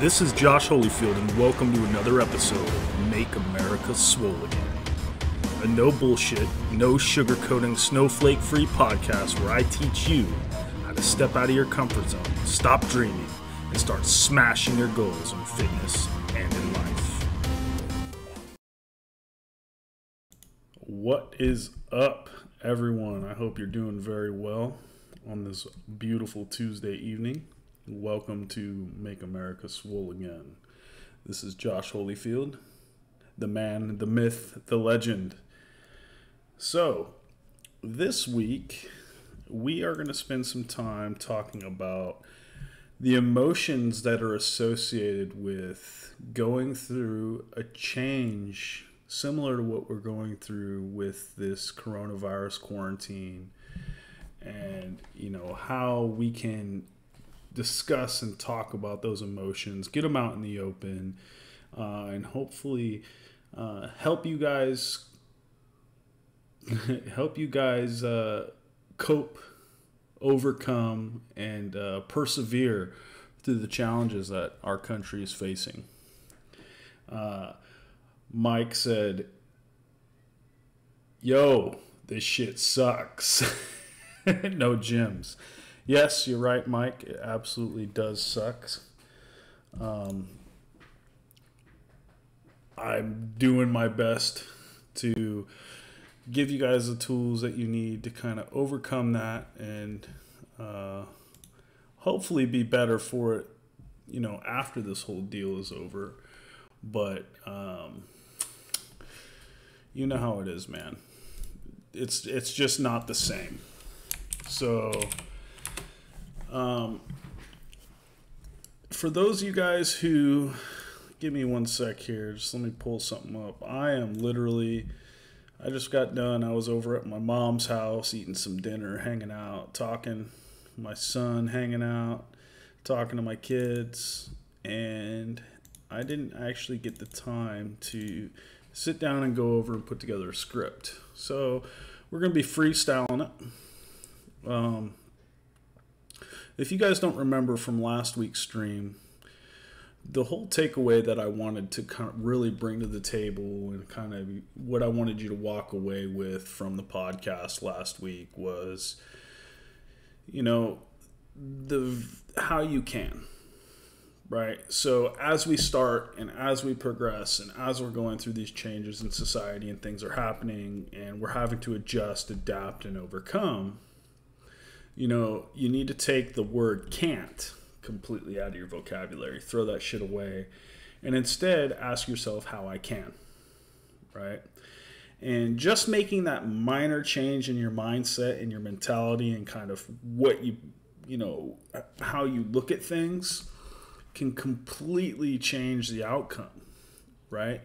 This is Josh Holyfield, and welcome to another episode of Make America Swole Again. A no bullshit, no sugarcoating, snowflake free podcast where I teach you how to step out of your comfort zone, stop dreaming, and start smashing your goals in fitness and in life. What is up, everyone? I hope you're doing very well on this beautiful Tuesday evening. Welcome to Make America Swole Again. This is Josh Holyfield, the man, the myth, the legend. So, this week we are going to spend some time talking about the emotions that are associated with going through a change similar to what we're going through with this coronavirus quarantine and you know how we can discuss and talk about those emotions, get them out in the open, uh, and hopefully uh, help you guys help you guys uh, cope, overcome, and uh, persevere through the challenges that our country is facing. Uh, Mike said, "Yo, this shit sucks." no gyms. Yes, you're right, Mike. It absolutely does suck. Um, I'm doing my best to give you guys the tools that you need to kind of overcome that and uh, hopefully be better for it, you know, after this whole deal is over. But um, you know how it is, man. It's it's just not the same. So um, for those of you guys who give me one sec here, just let me pull something up. I am literally, I just got done. I was over at my mom's house eating some dinner, hanging out, talking. My son hanging out, talking to my kids, and I didn't actually get the time to sit down and go over and put together a script. So we're going to be freestyling it. Um, if you guys don't remember from last week's stream, the whole takeaway that I wanted to kind of really bring to the table and kind of what I wanted you to walk away with from the podcast last week was, you know, the how you can, right? So as we start and as we progress and as we're going through these changes in society and things are happening and we're having to adjust, adapt, and overcome you know, you need to take the word can't completely out of your vocabulary, throw that shit away, and instead ask yourself how I can, right? And just making that minor change in your mindset and your mentality and kind of what you, you know, how you look at things can completely change the outcome, right?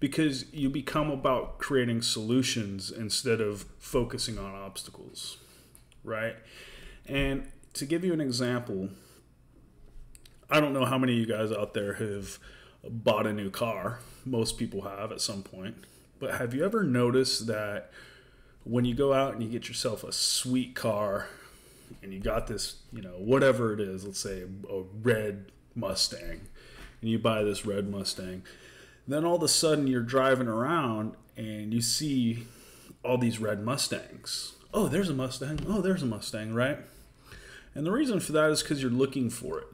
Because you become about creating solutions instead of focusing on obstacles right? And to give you an example, I don't know how many of you guys out there have bought a new car. Most people have at some point. But have you ever noticed that when you go out and you get yourself a sweet car and you got this, you know, whatever it is, let's say a red Mustang, and you buy this red Mustang, then all of a sudden you're driving around and you see all these red Mustangs oh, there's a Mustang. Oh, there's a Mustang, right? And the reason for that is because you're looking for it.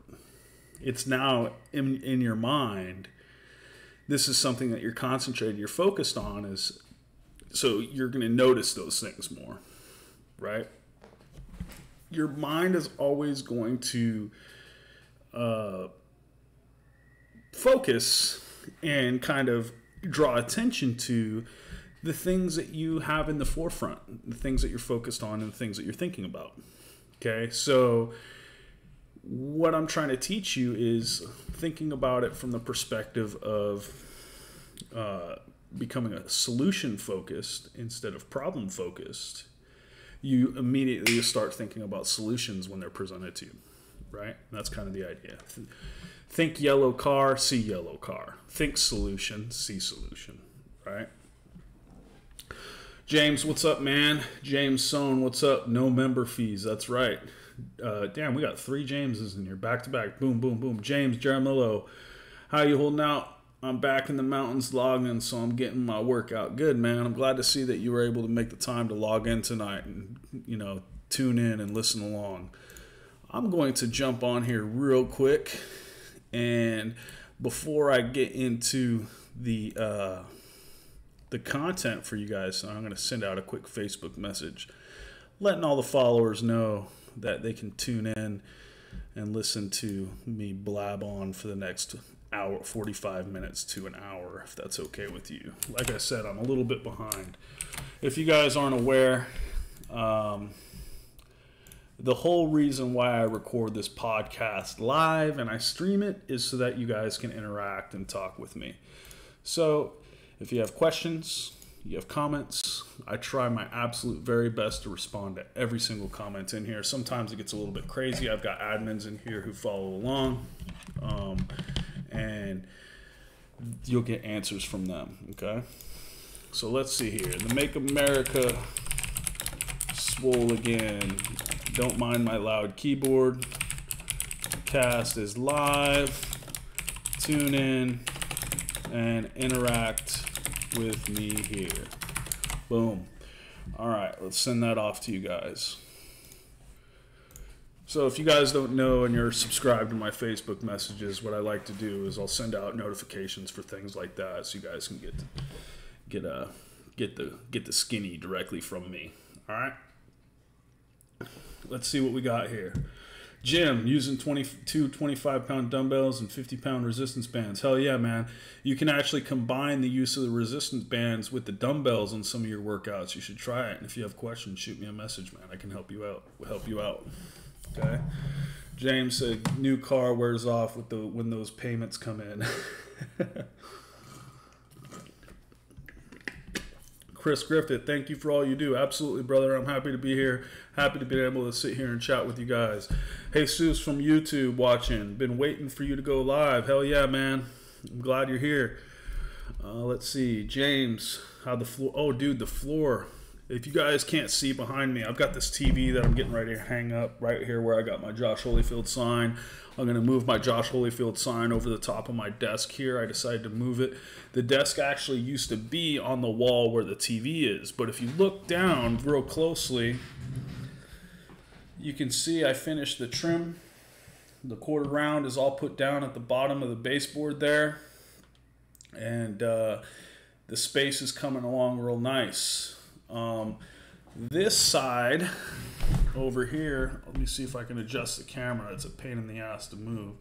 It's now in, in your mind. This is something that you're concentrated, you're focused on, is so you're going to notice those things more, right? Your mind is always going to uh, focus and kind of draw attention to the things that you have in the forefront, the things that you're focused on, and the things that you're thinking about. Okay, so what I'm trying to teach you is thinking about it from the perspective of uh, becoming a solution focused instead of problem focused. You immediately start thinking about solutions when they're presented to you, right? That's kind of the idea. Think yellow car, see yellow car. Think solution, see solution, right? James, what's up, man? James Sohn, what's up? No member fees. That's right. Uh, damn, we got three Jameses in here, back to back. Boom, boom, boom. James Jaramillo, how you holding out? I'm back in the mountains logging, so I'm getting my workout. Good, man. I'm glad to see that you were able to make the time to log in tonight and, you know, tune in and listen along. I'm going to jump on here real quick. And before I get into the, uh, the content for you guys, So I'm going to send out a quick Facebook message letting all the followers know that they can tune in and listen to me blab on for the next hour 45 minutes to an hour if that's okay with you. Like i said i'm a little bit behind. If you guys aren't aware um, the whole reason why i record this podcast live and i stream it is so that you guys can interact and talk with me. So if you have questions you have comments i try my absolute very best to respond to every single comment in here sometimes it gets a little bit crazy i've got admins in here who follow along um, and you'll get answers from them. Okay. So let's see here. The Make America Swole again. Don't mind my loud keyboard. Cast is live. Tune in and interact with me here. Boom. All right, let's send that off to you guys. So if you guys don't know and you're subscribed to my Facebook messages, what I like to do is I'll send out notifications for things like that, so you guys can get get a uh, get the get the skinny directly from me. All right. Let's see what we got here. Jim using 22 25 pound dumbbells and 50 pound resistance bands. Hell yeah, man. You can actually combine the use of the resistance bands with the dumbbells on some of your workouts. You should try it. And if you have questions, shoot me a message, man. I can help you out. We'll Help you out. Okay. James said new car wears off with the when those payments come in. Chris Griffith, thank you for all you do. Absolutely, brother. I'm happy to be here. Happy to be able to sit here and chat with you guys. Hey, Seuss from YouTube watching. Been waiting for you to go live. Hell yeah, man. I'm glad you're here. Uh, let's see. James, how the floor. Oh, dude, the floor if you guys can't see behind me, I've got this TV that I'm getting ready to hang up right here where I got my Josh Holyfield sign. I'm going to move my Josh Holyfield sign over the top of my desk here. I decided to move it. The desk actually used to be on the wall where the TV is, but if you look down real closely, you can see I finished the trim. The quarter round is all put down at the bottom of the baseboard there. And uh, the space is coming along real nice. Um, this side over here, let me see if I can adjust the camera. It's a pain in the ass to move.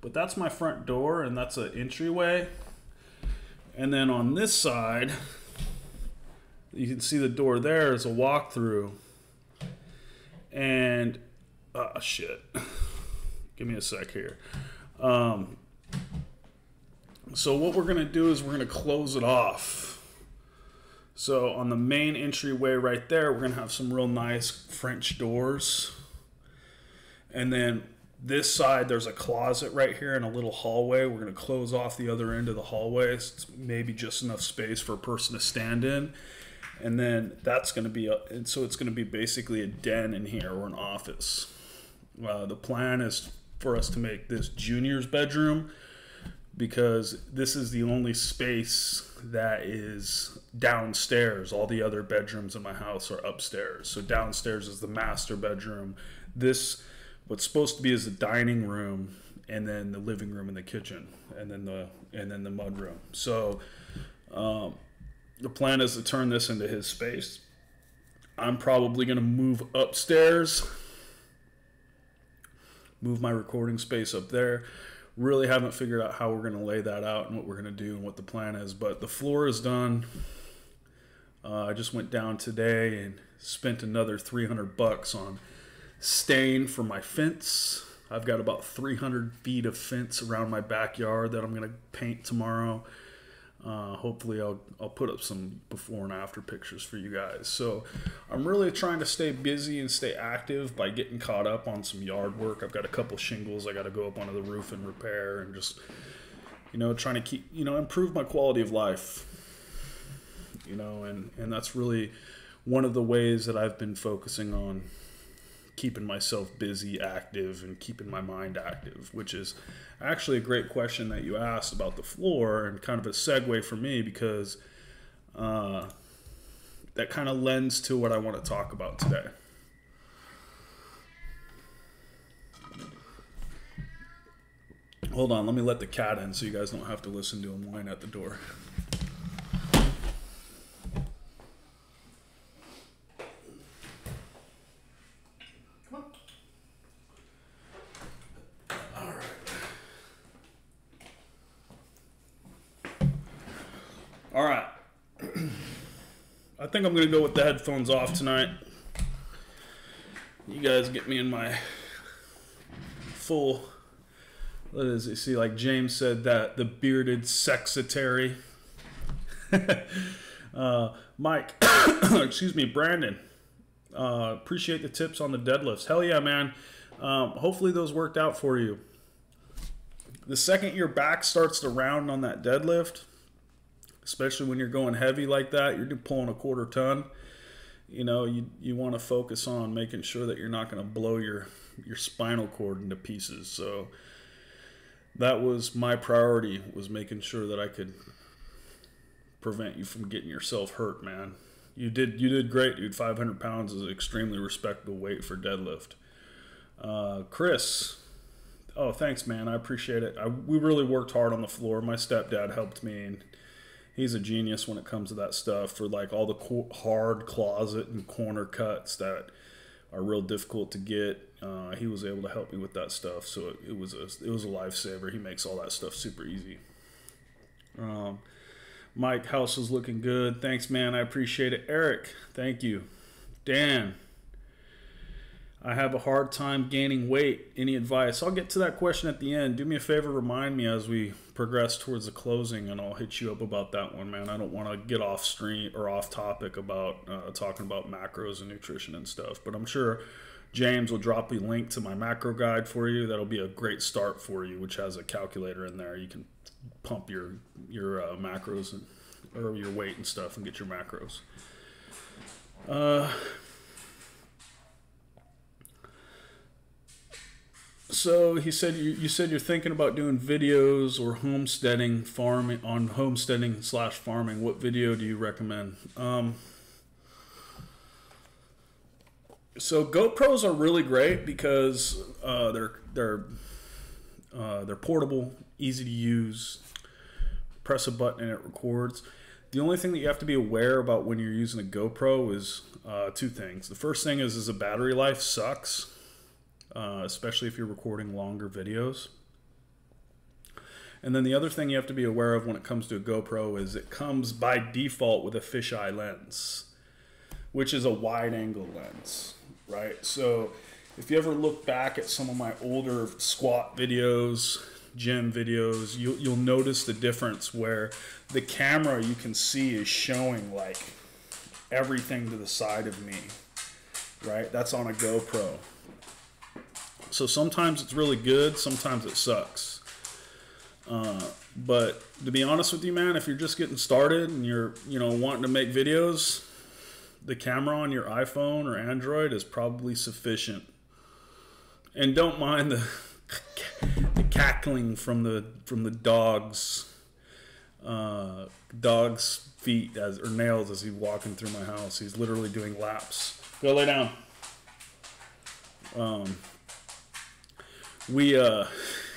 But that's my front door and that's an entryway. And then on this side, you can see the door there is a walkthrough. And, oh shit. Give me a sec here. Um, so what we're gonna do is we're gonna close it off so on the main entryway right there, we're gonna have some real nice French doors. And then this side, there's a closet right here and a little hallway. We're gonna close off the other end of the hallway. It's maybe just enough space for a person to stand in. And then that's gonna be, a, and so it's gonna be basically a den in here or an office. Uh, the plan is for us to make this junior's bedroom because this is the only space that is downstairs. All the other bedrooms in my house are upstairs. So downstairs is the master bedroom. This what's supposed to be is the dining room and then the living room and the kitchen and then the and then the mud room. So um, the plan is to turn this into his space. I'm probably going to move upstairs, move my recording space up there really haven't figured out how we're going to lay that out and what we're going to do and what the plan is. But the floor is done. Uh, I just went down today and spent another 300 bucks on stain for my fence. I've got about 300 feet of fence around my backyard that I'm going to paint tomorrow. Uh, hopefully, I'll, I'll put up some before and after pictures for you guys. So, I'm really trying to stay busy and stay active by getting caught up on some yard work. I've got a couple shingles I got to go up onto the roof and repair, and just, you know, trying to keep, you know, improve my quality of life. You know, and, and that's really one of the ways that I've been focusing on keeping myself busy, active, and keeping my mind active, which is actually a great question that you asked about the floor and kind of a segue for me because uh, that kind of lends to what I want to talk about today. Hold on, let me let the cat in so you guys don't have to listen to him whine at the door. All right. I think I'm to go with the headphones off tonight. You guys get me in my full. What is it? See, like James said, that the bearded sexetary. uh, Mike, excuse me, Brandon. Uh, appreciate the tips on the deadlifts. Hell yeah, man. Um, hopefully those worked out for you. The second your back starts to round on that deadlift, especially when you're going heavy like that. You're pulling a quarter ton. You know, you you want to focus on making sure that you're not going to blow your your spinal cord into pieces. So that was my priority was making sure that I could prevent you from getting yourself hurt, man. You did you did great, dude. 500 pounds is an extremely respectable weight for deadlift. Uh, Chris, oh thanks, man. I appreciate it. I, we really worked hard on the floor. My stepdad helped me, and he's a genius when it comes to that stuff for like all the co- hard closet and corner cuts that are real difficult to get. Uh, he was able to help me with that stuff, so it, it was a it was a lifesaver. He makes all that stuff super easy. Um, Mike, house is looking good. Thanks, man. I appreciate it. Eric, thank you. Dan, I have a hard time gaining weight. Any advice? I'll get to that question at the end. Do me a favor, remind me as we progress towards the closing, and I'll hit you up about that one, man. I don't want to get off stream or off topic about uh, talking about macros and nutrition and stuff, but I'm sure James will drop a link to my macro guide for you. That'll be a great start for you, which has a calculator in there. You can pump your your uh, macros and or your weight and stuff and get your macros. Uh, So he said you, you said you're thinking about doing videos or homesteading farming on homesteading slash farming. What video do you recommend? Um, so GoPros are really great because uh, they're they're uh, they're portable, easy to use. Press a button and it records. The only thing that you have to be aware about when you're using a GoPro is uh, two things. The first thing is is the battery life sucks uh, especially if you're recording longer videos. And then the other thing you have to be aware of when it comes to a GoPro is it comes by default with a fisheye lens, which is a wide angle lens, right? So if you ever look back at some of my older squat videos, gym videos, you'll, you'll notice the difference where the camera you can see is showing like everything to the side of me, right? That's on a GoPro. So sometimes it's really good, sometimes it sucks. Uh, but to be honest with you, man, if you're just getting started and you're, you know, wanting to make videos, the camera on your iPhone or Android is probably sufficient. And don't mind the, the cackling from the from the dogs, uh, dog's feet as or nails as he's walking through my house. He's literally doing laps. Go lay down. Um, we uh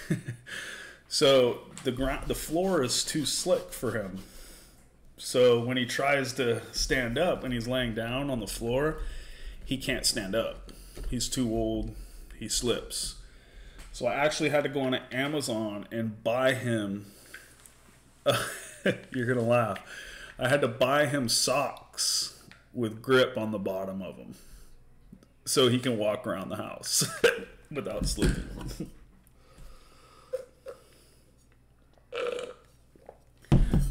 so the ground the floor is too slick for him. So when he tries to stand up and he's laying down on the floor he can't stand up. He's too old. He slips. So i actually had to go on amazon and buy him you're gonna laugh. I had to buy him socks with grip on the bottom of them so he can walk around the house without sleeping.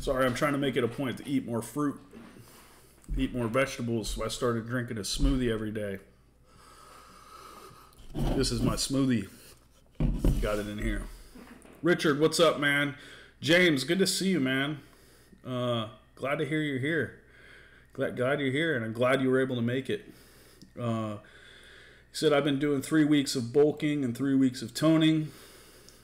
Sorry, I'm trying to make it a point to eat more fruit, eat more vegetables. So I started drinking a smoothie every day. This is my smoothie. Got it in here. Richard, what's up, man? James, good to see you, man. Uh, glad to hear you're here. Glad, glad you're here, and I'm glad you were able to make it. Uh, He said, I've been doing three weeks of bulking and three weeks of toning,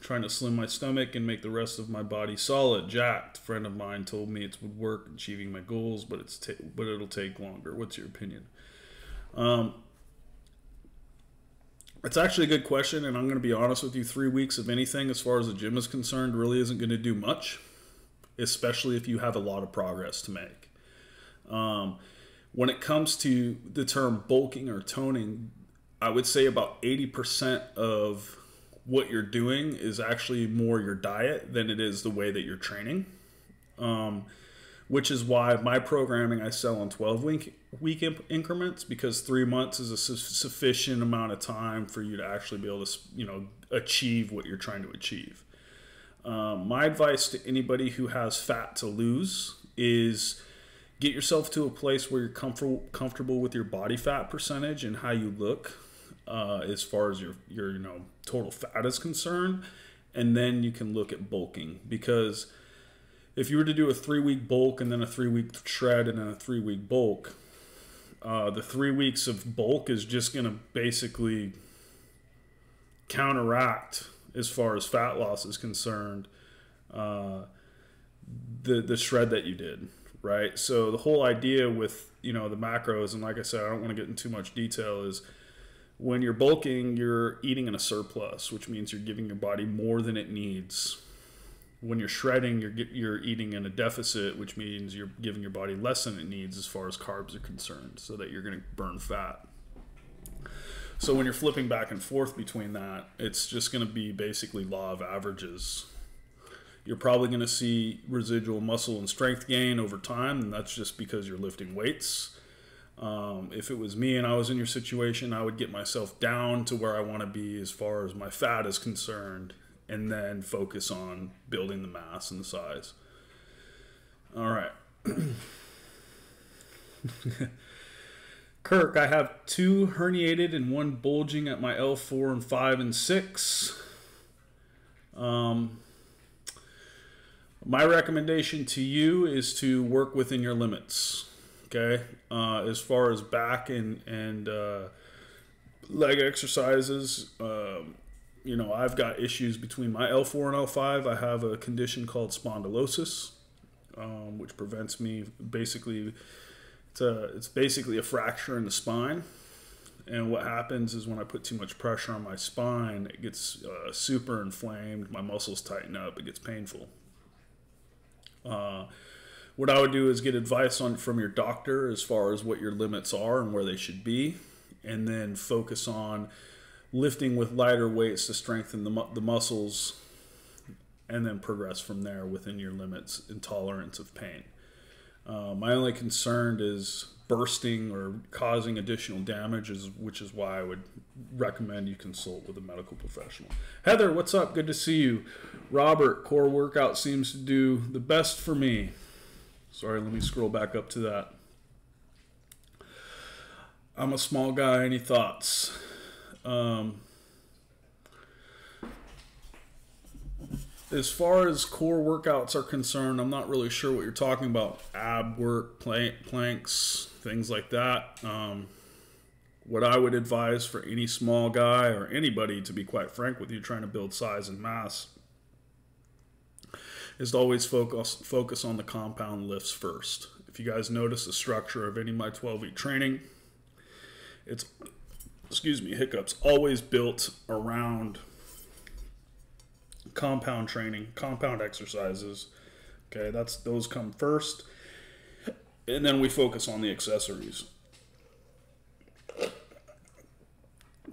trying to slim my stomach and make the rest of my body solid, jacked. Friend of mine told me it would work achieving my goals, but it's but it'll take longer. What's your opinion? Um, it's actually a good question, and I'm going to be honest with you. Three weeks of anything, as far as the gym is concerned, really isn't going to do much, especially if you have a lot of progress to make. Um, when it comes to the term bulking or toning, I would say about 80% of what you're doing is actually more your diet than it is the way that you're training. Um, which is why my programming I sell in 12 week, week increments because three months is a su- sufficient amount of time for you to actually be able to you know achieve what you're trying to achieve. Um, my advice to anybody who has fat to lose is get yourself to a place where you're comfortable comfortable with your body fat percentage and how you look uh, as far as your your you know total fat is concerned, and then you can look at bulking because if you were to do a three week bulk and then a three week shred and then a three week bulk, uh, the three weeks of bulk is just going to basically counteract as far as fat loss is concerned uh, the the shred that you did right? So the whole idea with you know the macros and like i said i don't want to get into too much detail is when you're bulking you're eating in a surplus which means you're giving your body more than it needs when you're shredding, you're you're eating in a deficit, which means you're giving your body less than it needs as far as carbs are concerned, so that you're going to burn fat. So when you're flipping back and forth between that, it's just going to be basically law of averages. You're probably going to see residual muscle and strength gain over time, and that's just because you're lifting weights. Um, if it was me and I was in your situation, I would get myself down to where I want to be as far as my fat is concerned and then focus on building the mass and the size. All right. Kirk, I have two herniated and one bulging at my L4 and 5 and 6. Um, my recommendation to you is to work within your limits. Okay, uh, as far as back and and uh, leg exercises, um, you know, I've got issues between my L4 and L5. I have a condition called spondylosis, um, which prevents me basically. It's a, it's basically a fracture in the spine, and what happens is when I put too much pressure on my spine, it gets uh, super inflamed. My muscles tighten up. It gets painful. Uh, what I would do is get advice on from your doctor as far as what your limits are and where they should be, and then focus on lifting with lighter weights to strengthen the, the muscles and then progress from there within your limits and tolerance of pain. Uh, my only concern is bursting or causing additional damage, is, which is why I would recommend you consult with a medical professional. Heather, what's up? Good to see you. Robert, core workout seems to do the best for me. Sorry, let me scroll back up to that. I'm a small guy. Any thoughts? Um, as far as core workouts are concerned, I'm not really sure what you're talking about. Ab work, plank, planks, things like that. Um, what I would advise for any small guy or anybody, to be quite frank with you, trying to build size and mass, is to always focus focus on the compound lifts first. If you guys notice the structure of any of my 12 week training, it's excuse me, hiccups, always built around compound training, compound exercises. Okay, that's those come first. And then we focus on the accessories.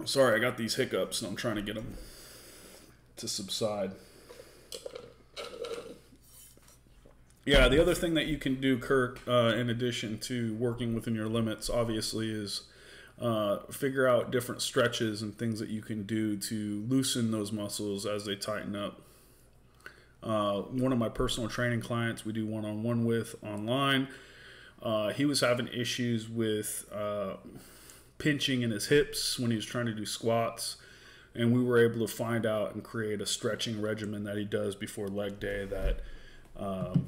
Sorry, I got these hiccups and I'm trying to get them to subside. Yeah, the other thing that you can do, Kirk, uh, in addition to working within your limits, obviously, is uh, figure out different stretches and things that you can do to loosen those muscles as they tighten up. Uh, one of my personal training clients we do one on one with online, uh, he was having issues with uh, pinching in his hips when he was trying to do squats. And we were able to find out and create a stretching regimen that he does before leg day that um,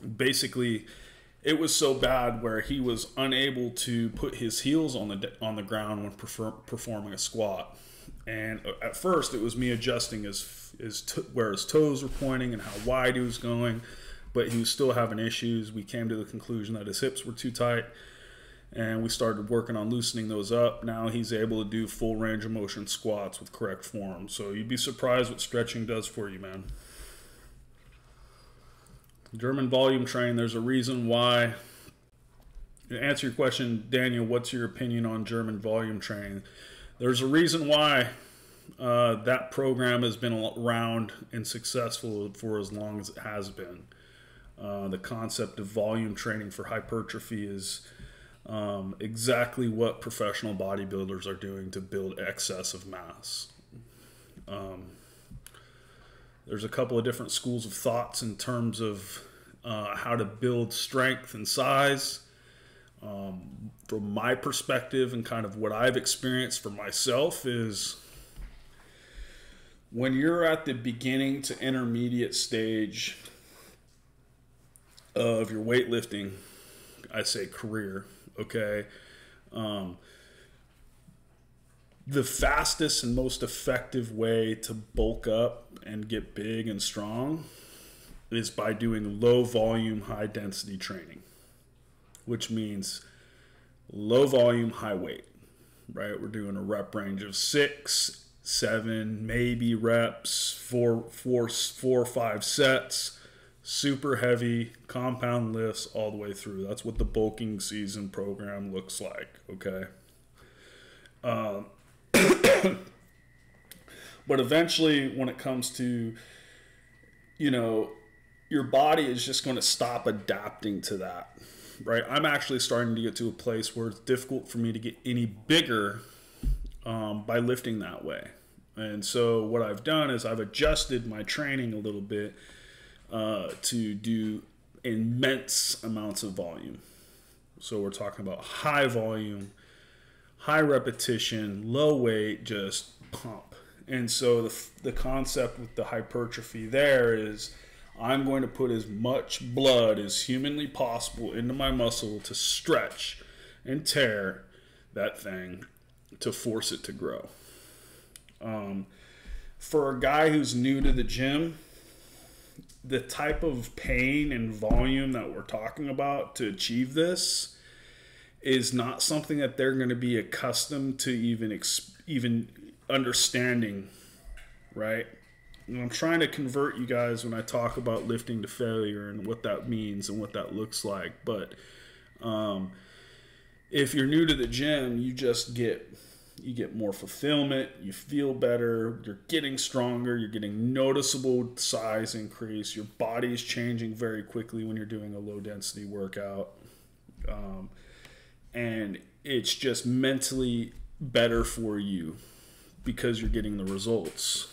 basically it was so bad where he was unable to put his heels on the on the ground when prefer, performing a squat. And uh, at first, it was me adjusting his his where his toes were pointing and how wide he was going, but he was still having issues. We came to the conclusion that his hips were too tight, and we started working on loosening those up. Now he's able to do full range of motion squats with correct form. So you'd be surprised what stretching does for you, man. German volume train, there's a reason why. To answer your question, Daniel, what's your opinion on German volume training? There's a reason why uh, that program has been around and successful for as long as it has been. Uh, the concept of volume training for hypertrophy is um, exactly what professional bodybuilders are doing to build excess of mass. Um, there's a couple of different schools of thoughts in terms of uh, how to build strength and size. Um, from my perspective and kind of what I've experienced for myself is when you're at the beginning to intermediate stage of your weightlifting, I say career, okay? Um, the fastest and most effective way to bulk up and get big and strong is by doing low volume, high density training, which means low volume, high weight, right? We're doing a rep range of six, seven, maybe reps, four, four, four, five sets, super heavy compound lifts all the way through. That's what the bulking season program looks like, okay? Um, but eventually, when it comes to, you know, your body is just going to stop adapting to that, right? I'm actually starting to get to a place where it's difficult for me to get any bigger um, by lifting that way. And so, what I've done is I've adjusted my training a little bit uh, to do immense amounts of volume. So, we're talking about high volume high repetition, low weight, just pump. And so the, the concept with the hypertrophy there is I'm going to put as much blood as humanly possible into my muscle to stretch and tear that thing to force it to grow. Um, for a guy who's new to the gym, the type of pain and volume that we're talking about to achieve this is not something that they're going to be accustomed to even even understanding, right? And I'm trying to convert you guys when I talk about lifting to failure and what that means and what that looks like. But um, if you're new to the gym, you just get you get more fulfillment, you feel better, you're getting stronger, you're getting noticeable size increase, your body is changing very quickly when you're doing a low density workout. Um, and it's just mentally better for you because you're getting the results.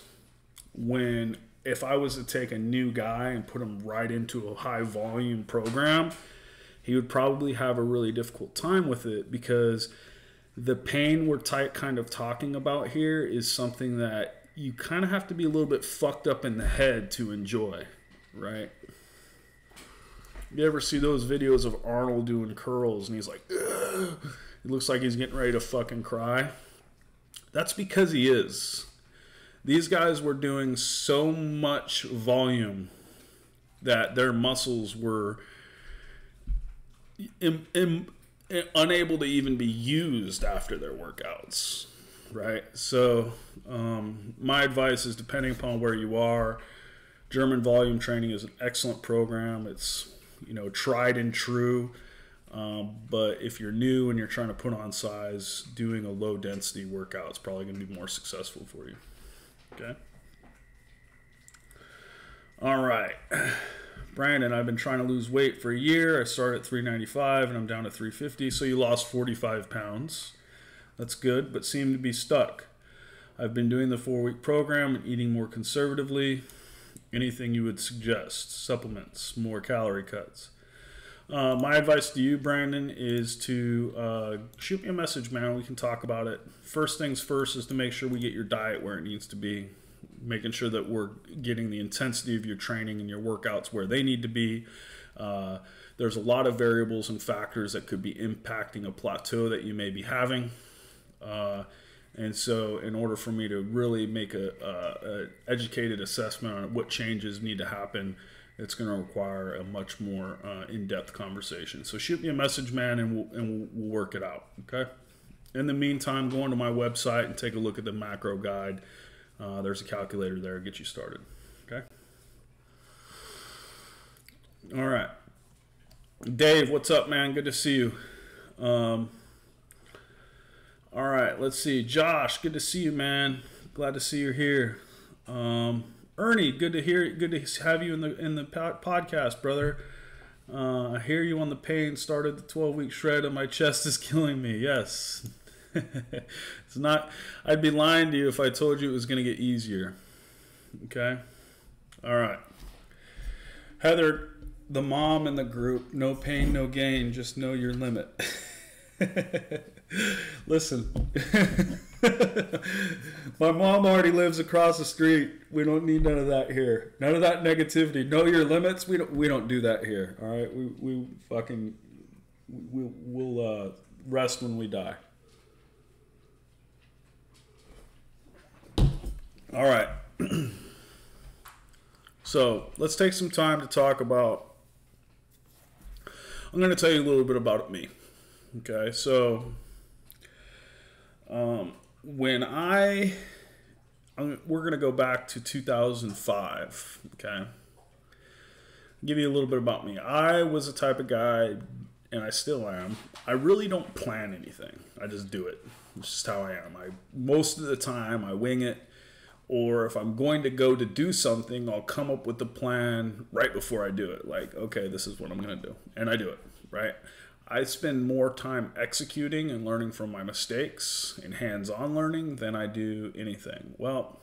When if I was to take a new guy and put him right into a high volume program, he would probably have a really difficult time with it because the pain we're tight kind of talking about here is something that you kind of have to be a little bit fucked up in the head to enjoy, right? You ever see those videos of Arnold doing curls and he's like, Ugh. looks like he's getting ready to fucking cry? That's because he is. These guys were doing so much volume that their muscles were Im- Im- unable to even be used after their workouts, right? So, um, my advice is depending upon where you are, German volume training is an excellent program. It's you know tried and true. Um, but if you're new and you're trying to put on size, doing a low density workout is probably going to be more successful for you. Okay. All right. Brandon, I've been trying to lose weight for a year. I started at 395 and I'm down to 350. So you lost 45 pounds. That's good, but seem to be stuck. I've been doing the four week program and eating more conservatively anything you would suggest supplements more calorie cuts. Uh, my advice to you brandon is to uh, shoot me a message man. We can talk about it. First things first is to make sure we get your diet where it needs to be. Making sure that we're getting the intensity of your training and your workouts where they need to be. Uh, there's a lot of variables and factors that could be impacting a plateau that you may be having. And so, in order for me to really make a, a, a, educated assessment on what changes need to happen, it's going to require a much more uh, in-depth conversation. So shoot me a message, man, and we'll, and we'll, work it out. Okay. In the meantime, go onto my website and take a look at the macro guide. Uh, there's a calculator there to get you started. Okay. All right. Dave, what's up, man? Good to see you. Um, all right, let's see. Josh, good to see you, man. Glad to see you're here. Um, Ernie, good to hear. Good to have you in the in the podcast, brother. Uh, I hear you on the pain. Started the 12 week shred, and my chest is killing me. Yes, it's not. I'd be lying to you if I told you it was going to get easier. Okay. All right. Heather, the mom in the group, no pain, no gain. Just know your limit. Listen, my mom already lives across the street. We don't need none of that here. None of that negativity. Know your limits. We don't. We don't do that here. All right. We we fucking we we'll uh, rest when we die. All right. so let's take some time to talk about. I'm going to tell you a little bit about me. Okay, so um, when I, I'm, we're going to go back to 2005. Okay, I'll give you a little bit about me. I was a type of guy, and I still am. I really don't plan anything. I just do it. It's just how I am. I most of the time I wing it or if I'm going to go to do something, I'll come up with the plan right before I do it. Like, okay, this is what I'm going to do. And I do it, right? I spend more time executing and learning from my mistakes and hands on learning than I do anything. Well,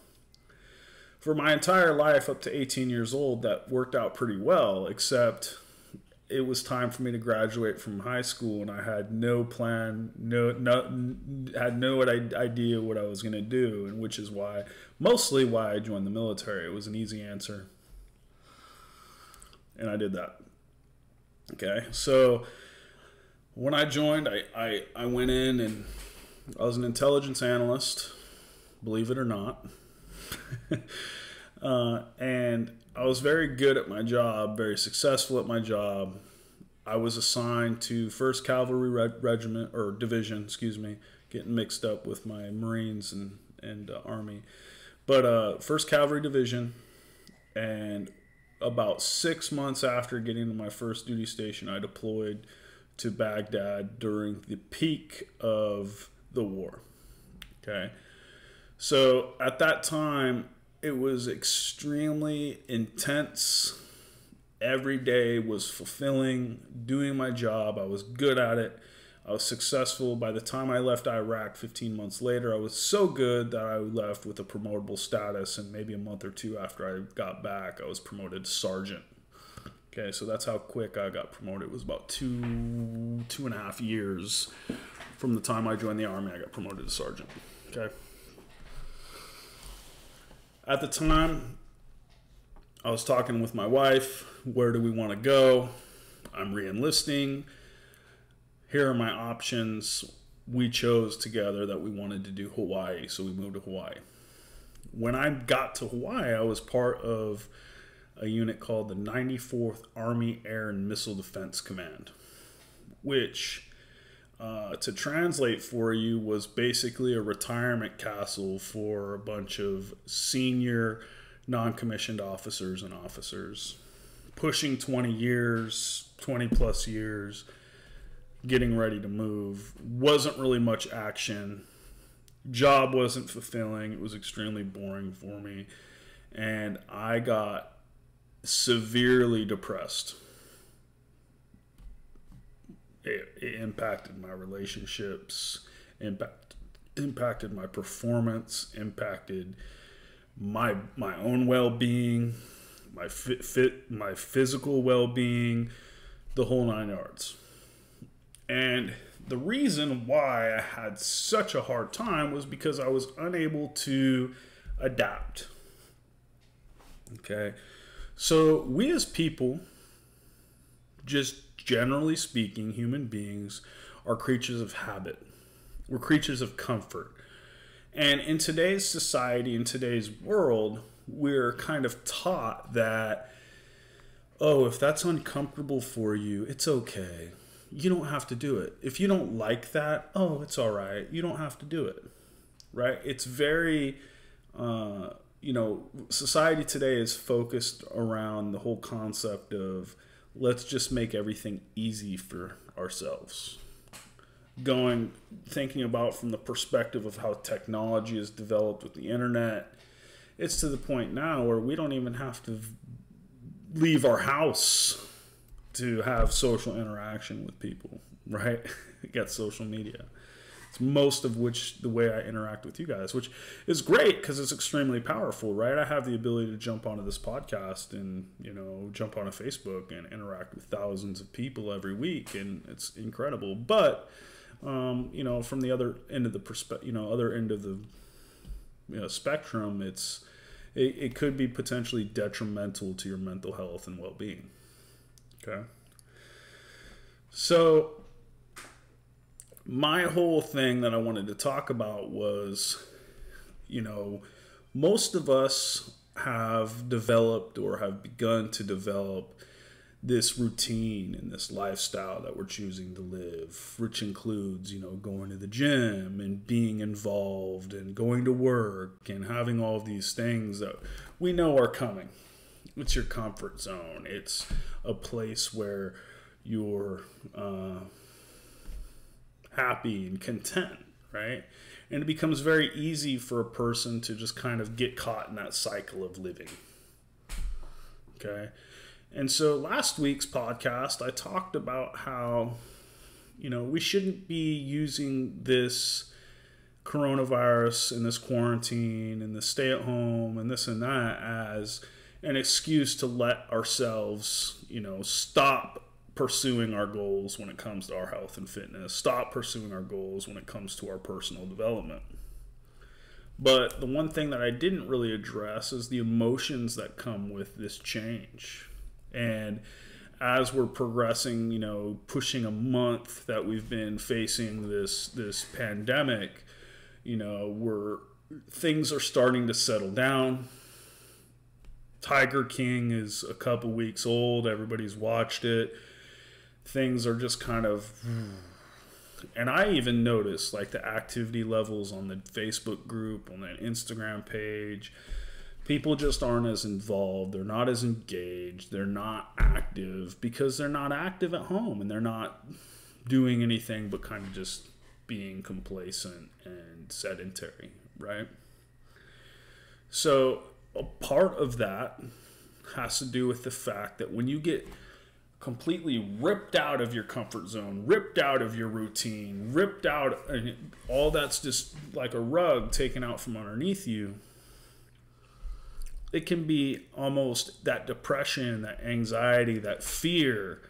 for my entire life up to 18 years old, that worked out pretty well, except it was time for me to graduate from high school and I had no plan, no, no had no idea what I was going to do, and which is why, mostly why I joined the military. It was an easy answer. And I did that. Okay, so when I joined, I, I, I went in and I was an intelligence analyst, believe it or not. uh, and I was very good at my job, very successful at my job. I was assigned to 1st Cavalry Regiment, or Division, excuse me, getting mixed up with my Marines and, and uh, Army. But uh, 1st Cavalry Division, and about six months after getting to my first duty station, I deployed to Baghdad during the peak of the war. Okay. So at that time, it was extremely intense. Every day was fulfilling, doing my job. I was good at it. I was successful. By the time I left Iraq 15 months later, I was so good that I left with a promotable status. And maybe a month or two after I got back, I was promoted to sergeant. Okay, so that's how quick I got promoted. It was about two, two and a half years from the time I joined the army. I got promoted to sergeant. Okay. At the time, I was talking with my wife. Where do we want to go? I'm reenlisting. Here are my options. We chose together that we wanted to do Hawaii, so we moved to Hawaii. When I got to Hawaii, I was part of a unit called the 94th Army Air and Missile Defense Command, which, uh, to translate for you, was basically a retirement castle for a bunch of senior non commissioned officers and officers, pushing 20 years, 20 plus years, getting ready to move. Wasn't really much action. Job wasn't fulfilling. It was extremely boring for me. And I got severely depressed. It, it, impacted my relationships, impact, impacted my performance, impacted my my own well-being, my fit, fit my physical well-being, the whole nine yards. And the reason why I had such a hard time was because I was unable to adapt. Okay so we as people just generally speaking, human beings are creatures of habit. We're creatures of comfort. And in today's society, in today's world, we're kind of taught that, oh, if that's uncomfortable for you, it's okay. You don't have to do it. If you don't like that, oh, it's all right. You don't have to do it. Right? It's very, uh, you know, society today is focused around the whole concept of let's just make everything easy for ourselves. Going thinking about from the perspective of how technology is developed with the internet it's to the point now where we don't even have to leave our house to have social interaction with people right? Get social media most of which the way i interact with you guys which is great because it's extremely powerful right i have the ability to jump onto this podcast and you know jump on a facebook and interact with thousands of people every week and it's incredible but um, you know, from the other end of the perspective, you know, other end of the you know, spectrum, it's it, it could be potentially detrimental to your mental health and well-being. Okay. So my whole thing that I wanted to talk about was, you know, most of us have developed or have begun to develop this routine and this lifestyle that we're choosing to live, which includes, you know, going to the gym and being involved and going to work and having all these things that we know are coming. It's your comfort zone. It's a place where you're uh, happy and content, right? And it becomes very easy for a person to just kind of get caught in that cycle of living. Okay and so last week's podcast, I talked about how, you know, we shouldn't be using this coronavirus and this quarantine and the stay at home and this and that as an excuse to let ourselves, you know, stop pursuing our goals when it comes to our health and fitness, stop pursuing our goals when it comes to our personal development. But the one thing that I didn't really address is the emotions that come with this change and as we're progressing, you know, pushing a month that we've been facing this this pandemic, you know, we're things are starting to settle down. Tiger King is a couple weeks old. Everybody's watched it. Things are just kind of and I even noticed like the activity levels on the Facebook group, on that Instagram page, people just aren't as involved. They're not as engaged. They're not active because they're not active at home and they're not doing anything but kind of just being complacent and sedentary right? So a part of that has to do with the fact that when you get completely ripped out of your comfort zone, ripped out of your routine, ripped out, and all that's just like a rug taken out from underneath you, it can be almost that depression, that anxiety, that fear.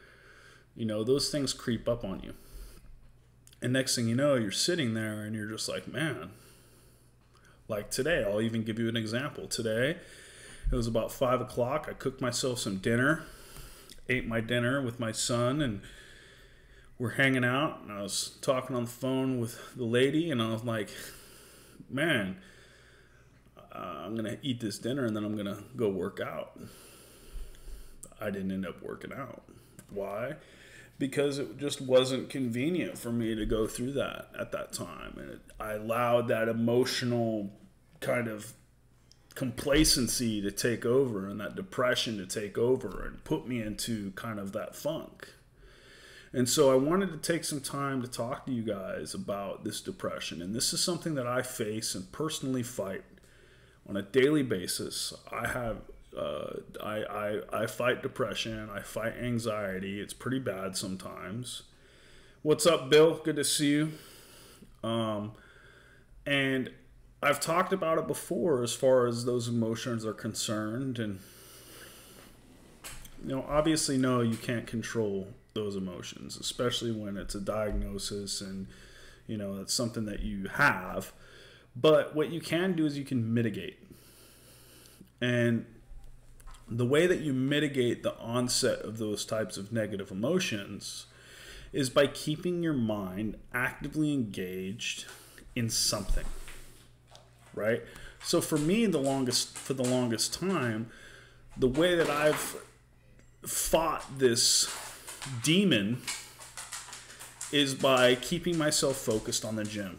You know, those things creep up on you. And next thing you know, you're sitting there and you're just like, man, like today, I'll even give you an example. Today, it was about five o'clock. I cooked myself some dinner, ate my dinner with my son, and we're hanging out. And I was talking on the phone with the lady, and I was like, man, uh, I'm gonna eat this dinner and then I'm gonna go work out. I didn't end up working out. Why? Because it just wasn't convenient for me to go through that at that time, and it, I allowed that emotional kind of complacency to take over and that depression to take over and put me into kind of that funk. And so I wanted to take some time to talk to you guys about this depression. And this is something that I face and personally fight on a daily basis. I have uh, I, I I fight depression. I fight anxiety. It's pretty bad sometimes. What's up, Bill? Good to see you. Um, and I've talked about it before as far as those emotions are concerned, and you know, obviously, no, you can't control those emotions, especially when it's a diagnosis and you know it's something that you have. But what you can do is you can mitigate. And the way that you mitigate the onset of those types of negative emotions is by keeping your mind actively engaged in something right so for me the longest for the longest time the way that i've fought this demon is by keeping myself focused on the gym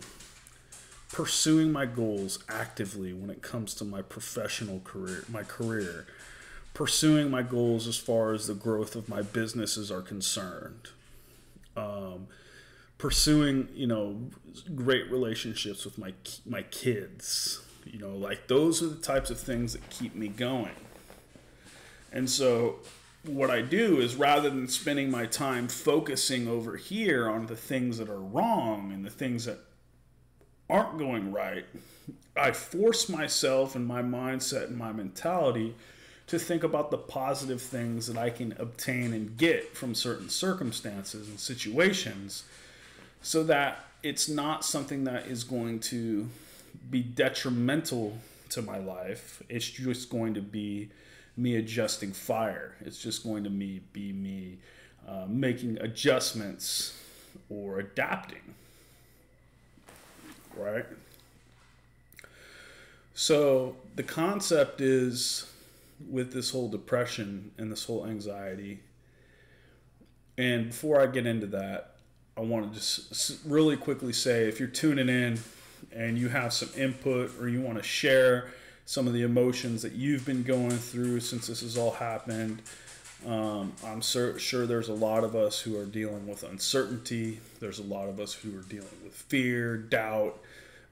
pursuing my goals actively when it comes to my professional career my career pursuing my goals as far as the growth of my businesses are concerned. Um, pursuing, you know, great relationships with my my kids. You know, like those are the types of things that keep me going. And so what I do is rather than spending my time focusing over here on the things that are wrong and the things that aren't going right, I force myself and my mindset and my mentality to think about the positive things that I can obtain and get from certain circumstances and situations so that it's not something that is going to be detrimental to my life. It's just going to be me adjusting fire. It's just going to me be me uh, making adjustments or adapting. Right? So the concept is with this whole depression and this whole anxiety. And before I get into that, I want to just really quickly say if you're tuning in and you have some input or you want to share some of the emotions that you've been going through since this has all happened, um, I'm sur- sure there's a lot of us who are dealing with uncertainty. There's a lot of us who are dealing with fear, doubt.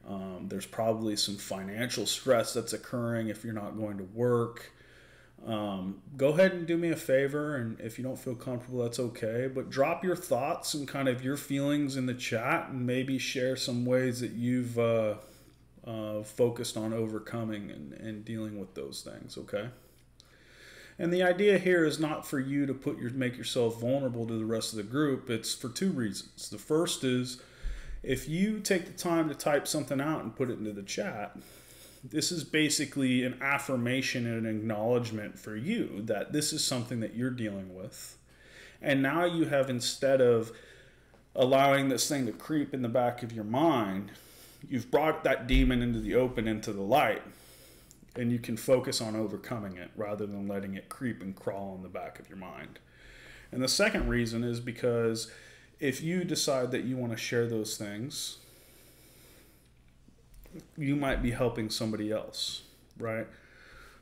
Um, there's probably some financial stress that's occurring if you're not going to work. Um, go ahead and do me a favor, and if you don't feel comfortable, that's okay. But drop your thoughts and kind of your feelings in the chat, and maybe share some ways that you've uh, uh, focused on overcoming and, and dealing with those things. Okay. And the idea here is not for you to put your make yourself vulnerable to the rest of the group. It's for two reasons. The first is if you take the time to type something out and put it into the chat, this is basically an affirmation and an acknowledgement for you that this is something that you're dealing with. And now you have, instead of allowing this thing to creep in the back of your mind, you've brought that demon into the open, into the light, and you can focus on overcoming it rather than letting it creep and crawl in the back of your mind. And the second reason is because if you decide that you want to share those things, you might be helping somebody else, right?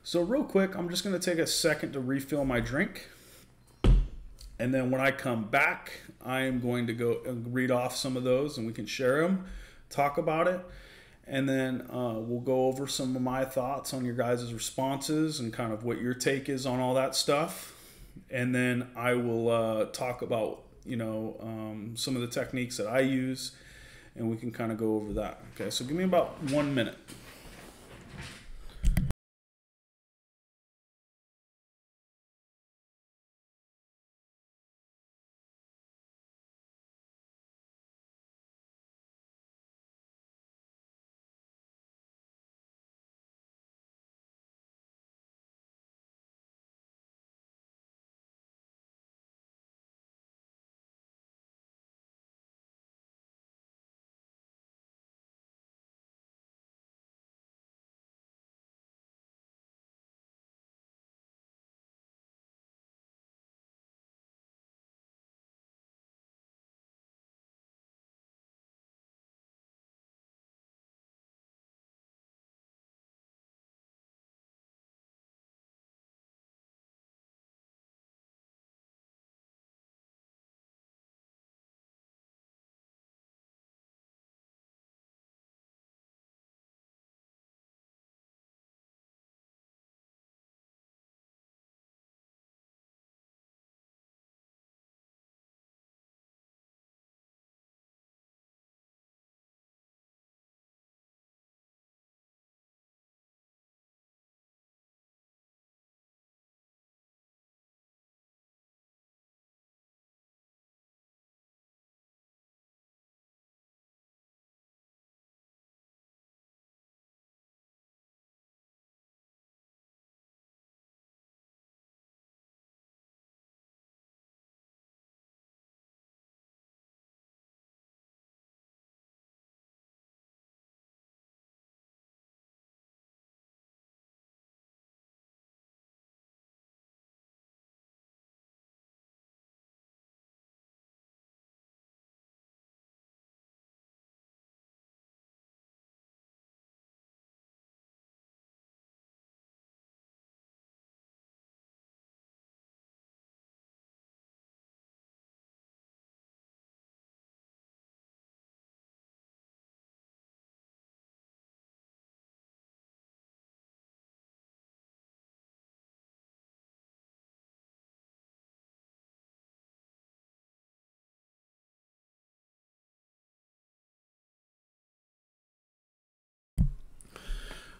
So, real quick, I'm just going to take a second to refill my drink. And then when I come back, I am going to go read off some of those and we can share them, talk about it. And then uh, we'll go over some of my thoughts on your guys' responses and kind of what your take is on all that stuff. And then I will uh, talk about, you know, um, some of the techniques that I use and we can kind of go over that. Okay, so give me about one minute.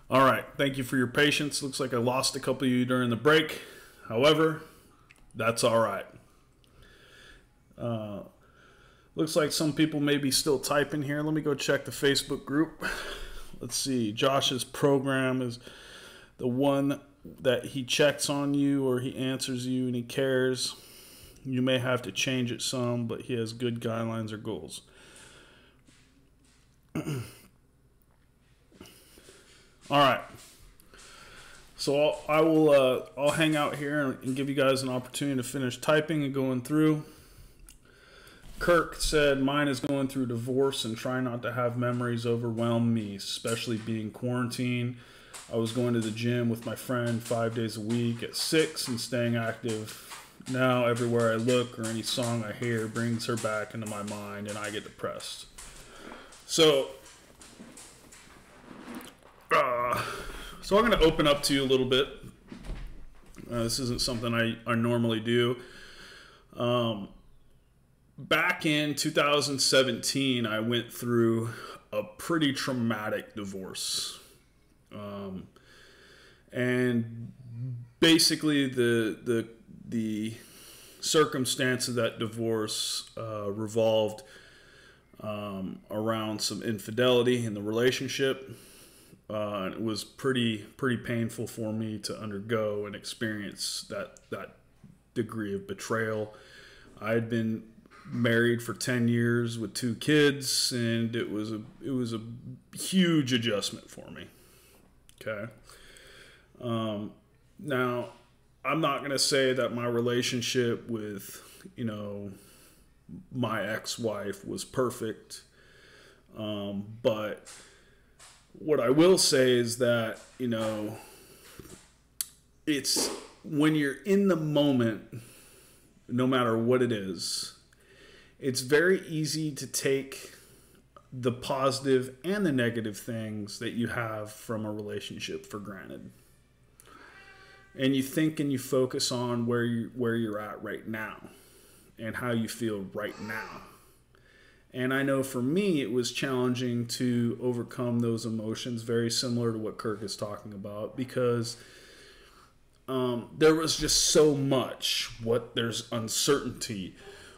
All right. Thank you for your patience. Looks like I lost a couple of you during the break. However, that's all right. Uh, looks like some people may be still typing here. Let me go check the Facebook group. Let's see. Josh's program is the one that he checks on you or he answers you and he cares. You may have to change it some, but he has good guidelines or goals. All right. So I'll, I will. Uh, I'll hang out here and give you guys an opportunity to finish typing and going through. Kirk said, "Mine is going through divorce and trying not to have memories overwhelm me, especially being quarantined. I was going to the gym with my friend five days a week at six and staying active. Now everywhere I look or any song I hear brings her back into my mind, and I get depressed. So uh, so I'm going to open up to you a little bit. Uh, this isn't something I, I normally do. Um, back in 2017, I went through a pretty traumatic divorce. Um, and basically, the, the, the circumstance of that divorce uh, revolved um, around some infidelity in the relationship uh, it was pretty pretty painful for me to undergo and experience that that degree of betrayal. I had been married for 10 years with two kids and it was a it was a huge adjustment for me okay um, now i'm not going to say that my relationship with you know my ex-wife was perfect um, but what I will say is that, you know, it's when you're in the moment, no matter what it is, it's very easy to take the positive and the negative things that you have from a relationship for granted. And you think and you focus on where you where you're at right now and how you feel right now. And I know for me, it was challenging to overcome those emotions, very similar to what Kirk is talking about, because um, there was just so much. What there's uncertainty,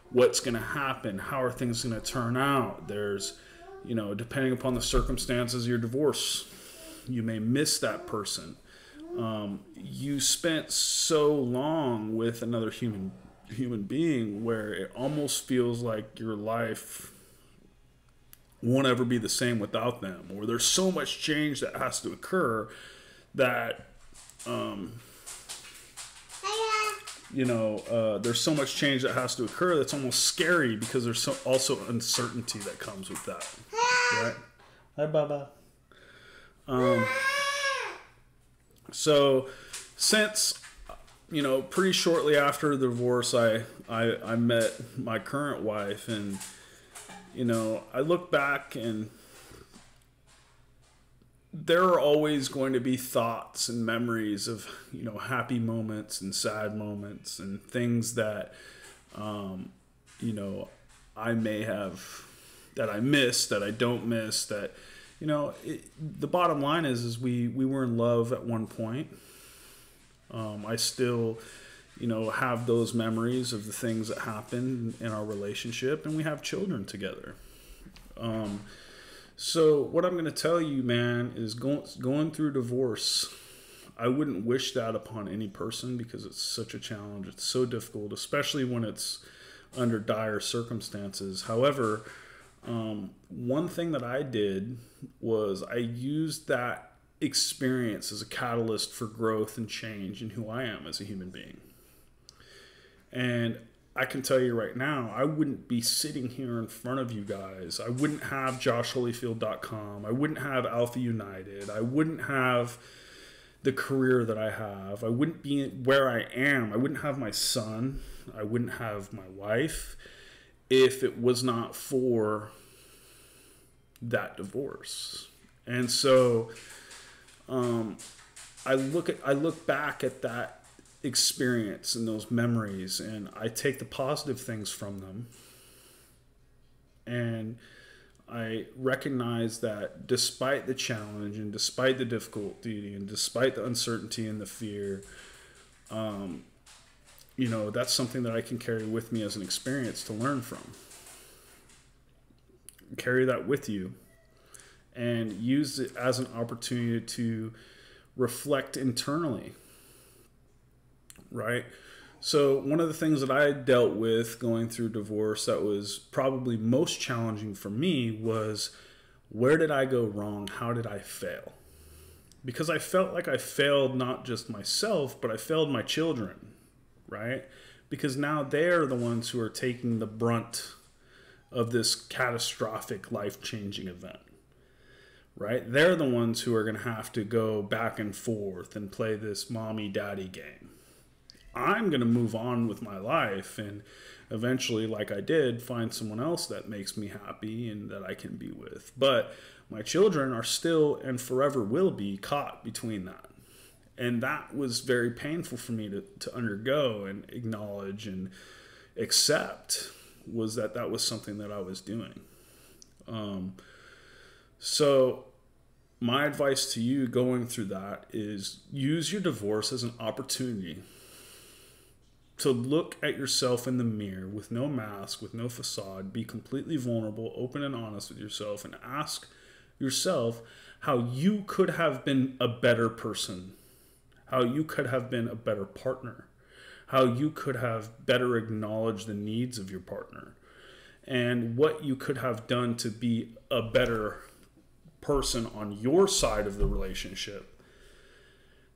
what's going to happen, how are things going to turn out. There's, you know, depending upon the circumstances of your divorce, you may miss that person. Um, you spent so long with another human human being where it almost feels like your life won't ever be the same without them, or there's so much change that has to occur that, um, you know, uh, there's so much change that has to occur that's almost scary because there's so, also uncertainty that comes with that. Right? Hi, Baba. Um, so, since you know, pretty shortly after the divorce, I, I I met my current wife and you know, I look back and there are always going to be thoughts and memories of, you know, happy moments and sad moments and things that, um, you know, I may have, that I miss, that I don't miss, that, you know, it, the bottom line is, is we, we were in love at one point. Um, I still, you know, have those memories of the things that happened in our relationship, and we have children together. Um, so what I'm going to tell you, man, is going going through divorce. I wouldn't wish that upon any person because it's such a challenge. It's so difficult, especially when it's under dire circumstances. However, um, one thing that I did was I used that experience as a catalyst for growth and change in who I am as a human being. And I can tell you right now, I wouldn't be sitting here in front of you guys. I wouldn't have joshholyfield.com. I wouldn't have Alpha United. I wouldn't have the career that I have. I wouldn't be where I am. I wouldn't have my son. I wouldn't have my wife if it was not for that divorce. And so um, I look at I look back at that experience and those memories and I take the positive things from them and I recognize that despite the challenge and despite the difficulty and despite the uncertainty and the fear, um, you know, that's something that I can carry with me as an experience to learn from. Carry that with you and use it as an opportunity to reflect internally. Right? So, one of the things that I dealt with going through divorce that was probably most challenging for me was where did I go wrong? How did I fail? Because I felt like I failed not just myself, but I failed my children, right? Because now they're the ones who are taking the brunt of this catastrophic life changing event, right? They're the ones who are going to have to go back and forth and play this mommy daddy game I'm going to move on with my life and eventually, like I did, find someone else that makes me happy and that I can be with. But my children are still and forever will be caught between that. And that was very painful for me to, to undergo and acknowledge and accept was that that was something that I was doing. Um, so my advice to you going through that is use your divorce as an opportunity to look at yourself in the mirror with no mask, with no facade, be completely vulnerable, open and honest with yourself, and ask yourself how you could have been a better person, how you could have been a better partner, how you could have better acknowledged the needs of your partner, and what you could have done to be a better person on your side of the relationship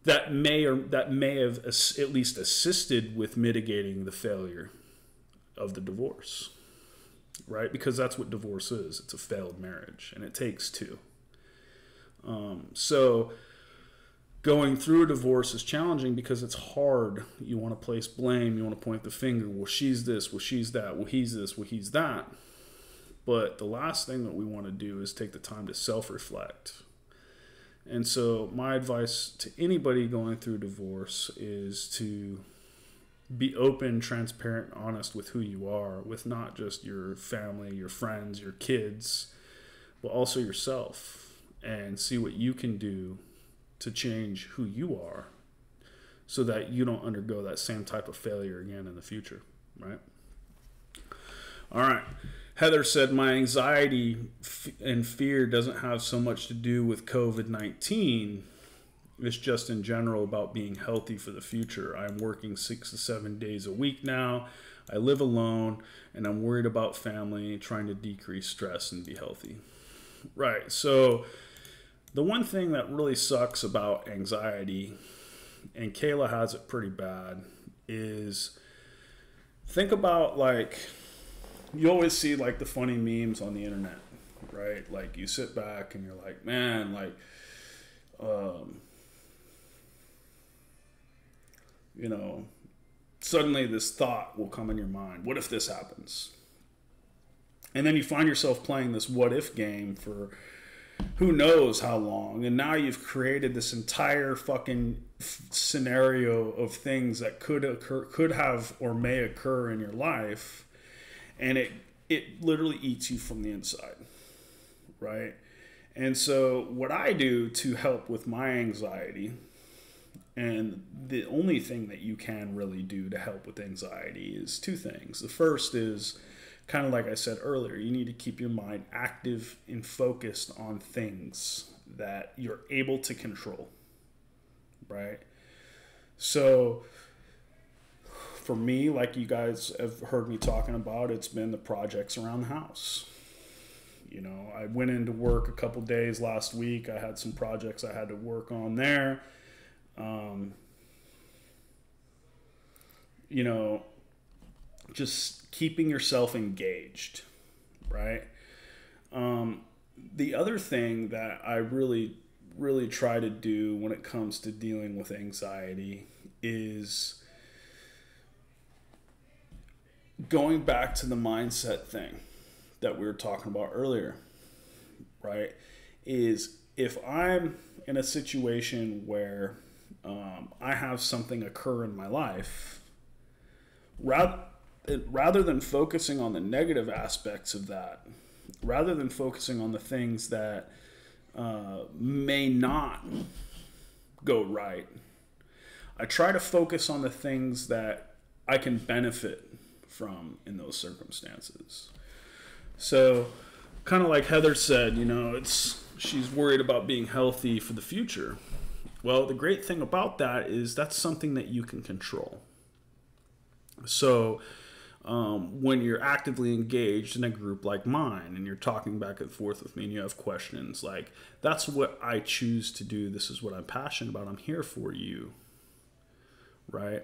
that may or that may have at least assisted with mitigating the failure of the divorce right? Because that's what divorce is. It's a failed marriage and it takes two. Um, so going through a divorce is challenging because it's hard. You want to place blame you want to point the finger well she's this well she's that well he's this well he's that. But the last thing that we want to do is take the time to self-reflect and so, my advice to anybody going through divorce is to be open, transparent, honest with who you are, with not just your family, your friends, your kids, but also yourself, and see what you can do to change who you are so that you don't undergo that same type of failure again in the future, right? All right. Heather said, My anxiety and fear doesn't have so much to do with COVID 19. It's just in general about being healthy for the future. I'm working six to seven days a week now. I live alone and I'm worried about family, trying to decrease stress and be healthy. Right. So, the one thing that really sucks about anxiety, and Kayla has it pretty bad, is think about like you always see like the funny memes on the internet, right? Like you sit back and you're like, man, like, um, you know, suddenly this thought will come in your mind. What if this happens? And then you find yourself playing this what if game for who knows how long. And now you've created this entire fucking scenario of things that could occur, could have or may occur in your life and it it literally eats you from the inside, right? And so what I do to help with my anxiety and the only thing that you can really do to help with anxiety is two things. The first is kind of like I said earlier, you need to keep your mind active and focused on things that you're able to control, right? So for me, like you guys have heard me talking about, it's been the projects around the house. You know, I went into work a couple days last week. I had some projects I had to work on there. Um, you know, just keeping yourself engaged, right? Um, the other thing that I really, really try to do when it comes to dealing with anxiety is going back to the mindset thing that we were talking about earlier, right? Is if I'm in a situation where um, I have something occur in my life, rather, rather than focusing on the negative aspects of that, rather than focusing on the things that uh, may not go right, I try to focus on the things that I can benefit from in those circumstances. So, kind of like Heather said, you know, it's she's worried about being healthy for the future. Well, the great thing about that is that's something that you can control. So, um, when you're actively engaged in a group like mine and you're talking back and forth with me and you have questions, like, that's what I choose to do. This is what I'm passionate about. I'm here for you. Right?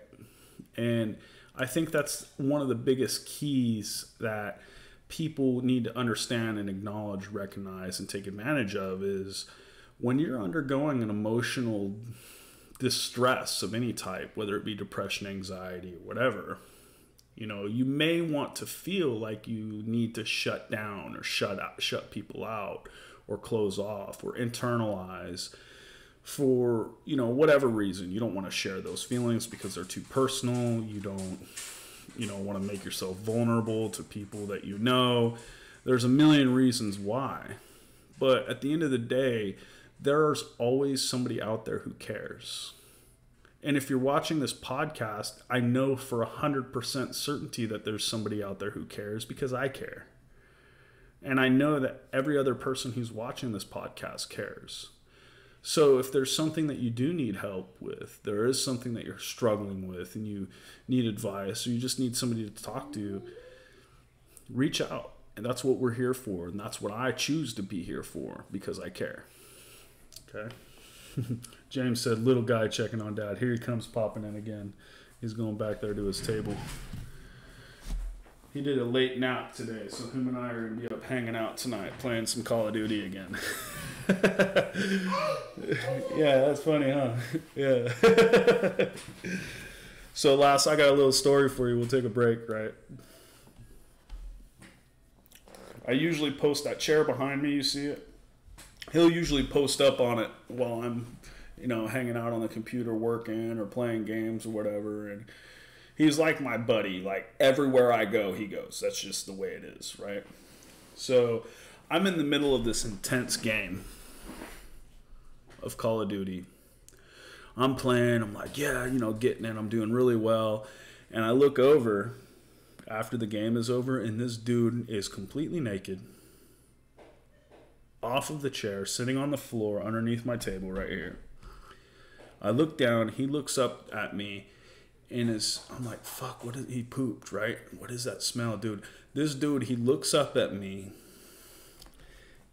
And I think that's one of the biggest keys that people need to understand and acknowledge, recognize, and take advantage of is when you're undergoing an emotional distress of any type, whether it be depression, anxiety, or whatever, you know, you may want to feel like you need to shut down or shut out, shut people out or close off or internalize for, you know, whatever reason. You don't want to share those feelings because they're too personal. You don't you know want to make yourself vulnerable to people that you know. There's a million reasons why. But at the end of the day there's always somebody out there who cares. And if you're watching this podcast i know for 100% certainty that there's somebody out there who cares because i care. And i know that every other person who's watching this podcast cares so if there's something that you do need help with, there is something that you're struggling with and you need advice or you just need somebody to talk to, reach out. And that's what we're here for. And that's what I choose to be here for because I care. Okay. James said, little guy checking on dad. Here he comes popping in again. He's going back there to his table. He did a late nap today, so him and I are to be up hanging out tonight playing some Call of Duty again. yeah, that's funny, huh? Yeah. so, last, I got a little story for you. We'll take a break, right? I usually post that chair behind me. You see it? He'll usually post up on it while I'm, you know, hanging out on the computer working or playing games or whatever. And he's like my buddy. Like everywhere I go, he goes. That's just the way it is, right? So I'm in the middle of this intense game of Call of Duty. I'm playing, I'm like, yeah, you know, getting it, I'm doing really well. And I look over after the game is over, and this dude is completely naked, off of the chair, sitting on the floor underneath my table right here. I look down, he looks up at me, and is I'm like, fuck, what is he pooped, right? What is that smell, dude? This dude, he looks up at me.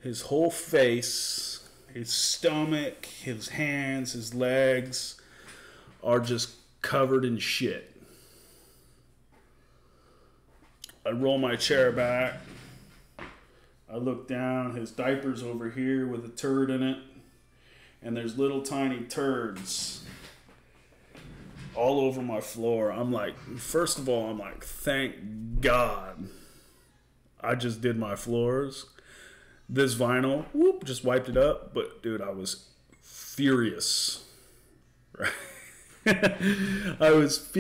His whole face his stomach, his hands, his legs are just covered in shit. I roll my chair back. I look down, his diaper's over here with a turd in it. And there's little tiny turds all over my floor. I'm like, first of all, I'm like, thank God I just did my floors this vinyl, whoop, just wiped it up. But dude, I was furious. Right. I was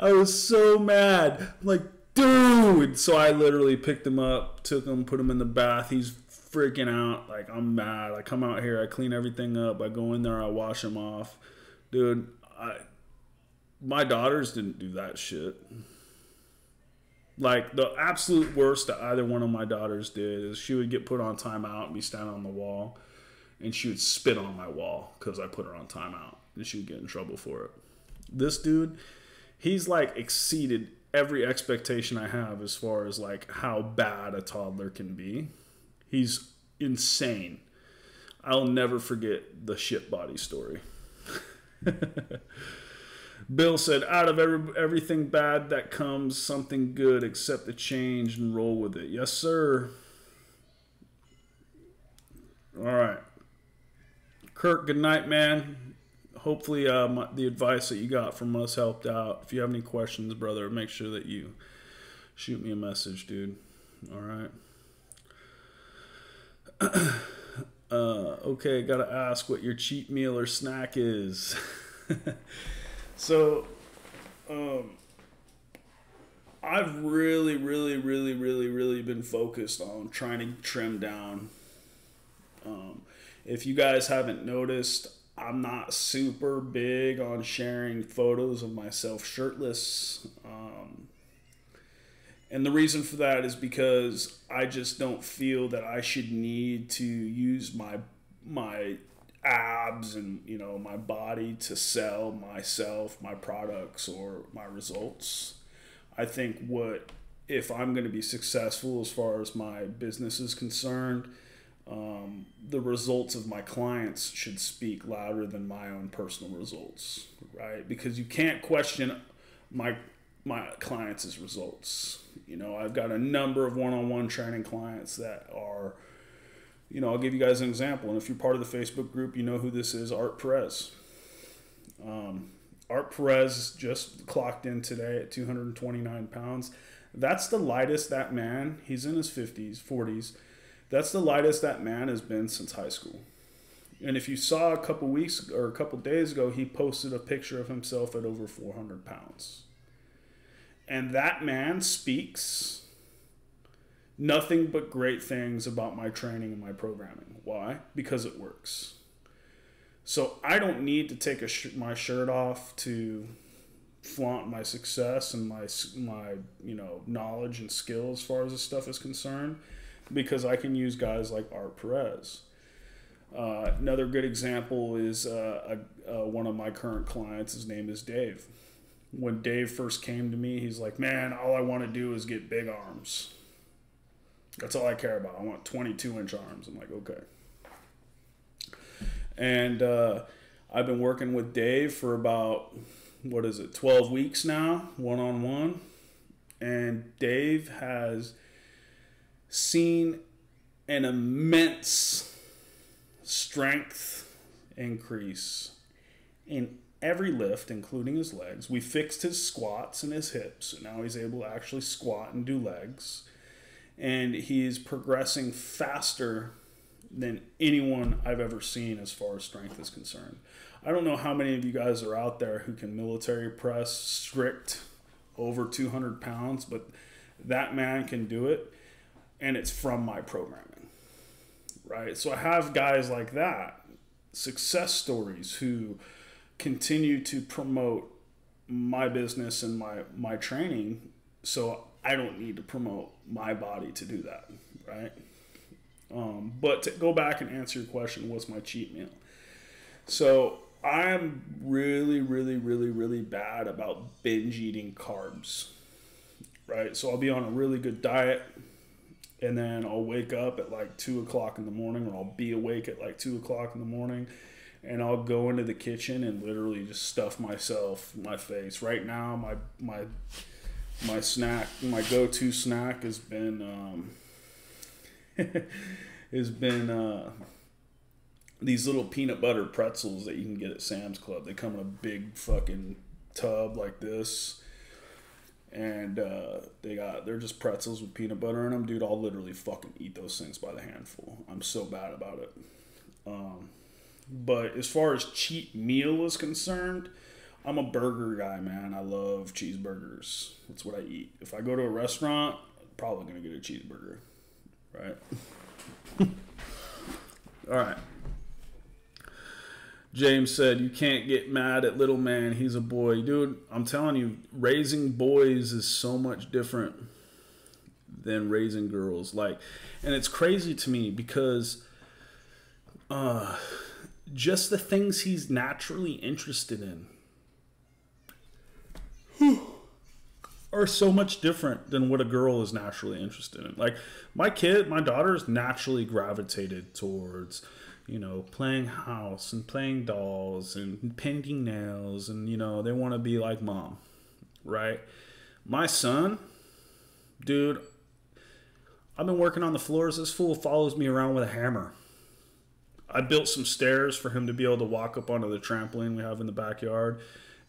I was so mad. I'm like, dude. So I literally picked him up, took him, put him in the bath. He's freaking out. Like I'm mad. I come out here, I clean everything up. I go in there, I wash him off. Dude, I my daughters didn't do that shit. Like the absolute worst that either one of my daughters did is she would get put on timeout and be standing on the wall, and she would spit on my wall because I put her on timeout, and she would get in trouble for it. This dude, he's like exceeded every expectation I have as far as like how bad a toddler can be. He's insane. I'll never forget the shit body story. Bill said, out of every, everything bad that comes, something good, accept the change and roll with it. Yes, sir. All right. Kirk, good night, man. Hopefully, uh, my, the advice that you got from us helped out. If you have any questions, brother, make sure that you shoot me a message, dude. All right. uh, okay, gotta ask what your cheat meal or snack is. So, um, I've really, really, really, really, really been focused on trying to trim down. Um, if you guys haven't noticed, I'm not super big on sharing photos of myself shirtless. Um, and the reason for that is because I just don't feel that I should need to use my my abs and you know my body to sell myself, my products or my results. I think what if I'm going to be successful as far as my business is concerned, um, the results of my clients should speak louder than my own personal results, right? Because you can't question my my clients' results. You know, I've got a number of one-on-one training clients that are, you know, I'll give you guys an example. And if you're part of the Facebook group, you know who this is, Art Perez. Um, Art Perez just clocked in today at 229 pounds. That's the lightest that man, he's in his 50s, 40s that's the lightest that man has been since high school. And if you saw a couple weeks or a couple days ago, he posted a picture of himself at over 400 pounds. And that man speaks nothing but great things about my training and my programming. Why? Because it works. So I don't need to take sh- my shirt off to flaunt my success and my my you know knowledge and skill as far as this stuff is concerned because I can use guys like Art Perez. Uh, another good example is uh, a, uh, one of my current clients. His name is Dave. When Dave first came to me, he's like, "Man, all I want to do is get big arms. That's all I care about. I want 22 inch arms." I'm like, "Okay." And uh, I've been working with Dave for about what is it, 12 weeks now, one on one. And Dave has seen an immense strength increase in every lift, including his legs. We fixed his squats and his hips. So now he's able to actually squat and do legs. And he's progressing faster than anyone I've ever seen as far as strength is concerned. I don't know how many of you guys are out there who can military press strict over 200 pounds, but that man can do it and it's from my programming, right? So I have guys like that, success stories who continue to promote my business and my my training so I don't need to promote my body to do that, right? Um, but to go back and answer your question, what's my cheat meal? So I'm really, really, really, really bad about binge eating carbs, right? So I'll be on a really good diet and then I'll wake up at like two o'clock in the morning, or I'll be awake at like two o'clock in the morning, and I'll go into the kitchen and literally just stuff myself, my face. Right now, my my my snack, my go-to snack has been um, has been uh, these little peanut butter pretzels that you can get at Sam's Club. They come in a big fucking tub like this and uh, they got they're just pretzels with peanut butter in them, dude. I'll literally fucking eat those things by the handful. I'm so bad about it. Um, but as far as cheap meal is concerned, I'm a burger guy, man. I love cheeseburgers. That's what I eat. If I go to a restaurant, I'm probably gonna get a cheeseburger, right? All right. James said, You can't get mad at little man. He's a boy. Dude, I'm telling you, raising boys is so much different than raising girls. Like, and it's crazy to me because uh, just the things he's naturally interested in are so much different than what a girl is naturally interested in. Like, my kid, my daughter's naturally gravitated towards you know, playing house and playing dolls and painting nails, and you know, they want to be like mom, right? My son, dude, I've been working on the floors. This fool follows me around with a hammer. I built some stairs for him to be able to walk up onto the trampoline we have in the backyard.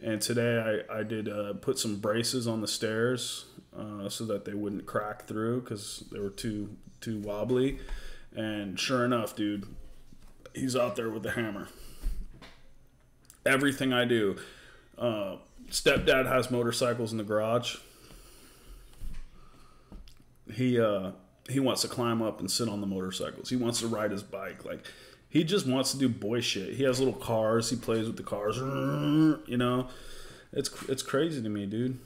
And today I, I did uh, put some braces on the stairs uh, so that they wouldn't crack through because they were too too wobbly. And sure enough, dude, he's out there with the hammer. Everything I do. Uh, stepdad has motorcycles in the garage. he uh, he wants to climb up and sit on the motorcycles. He wants to ride his bike. Like he just wants to do boy shit. He has little cars. He plays with the cars. You know, it's it's crazy to me, dude.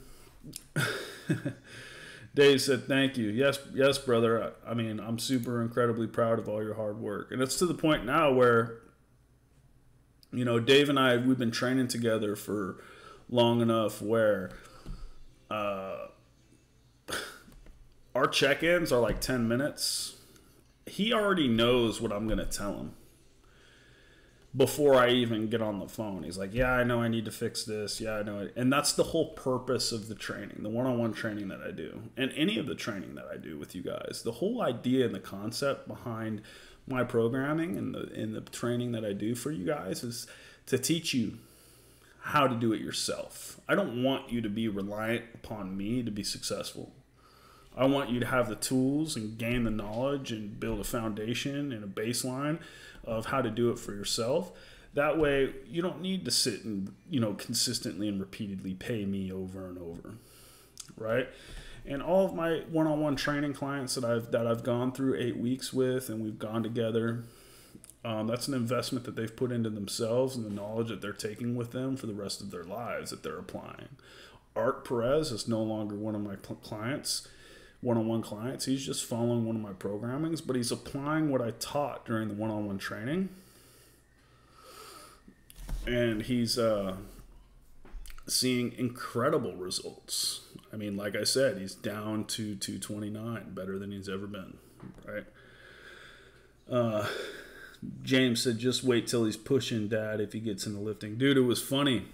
Dave said, "Thank you. Yes, yes, brother. I, I mean, I'm super incredibly proud of all your hard work, and it's to the point now where, you know, Dave and I we've been training together for long enough where." Uh, our check-ins are like 10 minutes he already knows what i'm going to tell him before i even get on the phone. He's like yeah i know i need to fix this. Yeah i know it. and that's the whole purpose of the training the one-on-one training that i do and any of the training that i do with you guys. The whole idea and the concept behind my programming and the in the training that i do for you guys is to teach you how to do it yourself. I don't want you to be reliant upon me to be successful. I want you to have the tools and gain the knowledge and build a foundation and a baseline of how to do it for yourself. That way, you don't need to sit and you know consistently and repeatedly pay me over and over, right? And all of my one-on-one training clients that I've that I've gone through eight weeks with, and we've gone together. Um, that's an investment that they've put into themselves and the knowledge that they're taking with them for the rest of their lives that they're applying. Art Perez is no longer one of my clients one-on-one clients. He's just following one of my programmings, but he's applying what I taught during the one-on-one training, and he's uh, seeing incredible results. I mean, like I said, he's down to 229, better than he's ever been. Right. Uh, James said, "Just wait till he's pushing dad if he gets into lifting." Dude, it was funny.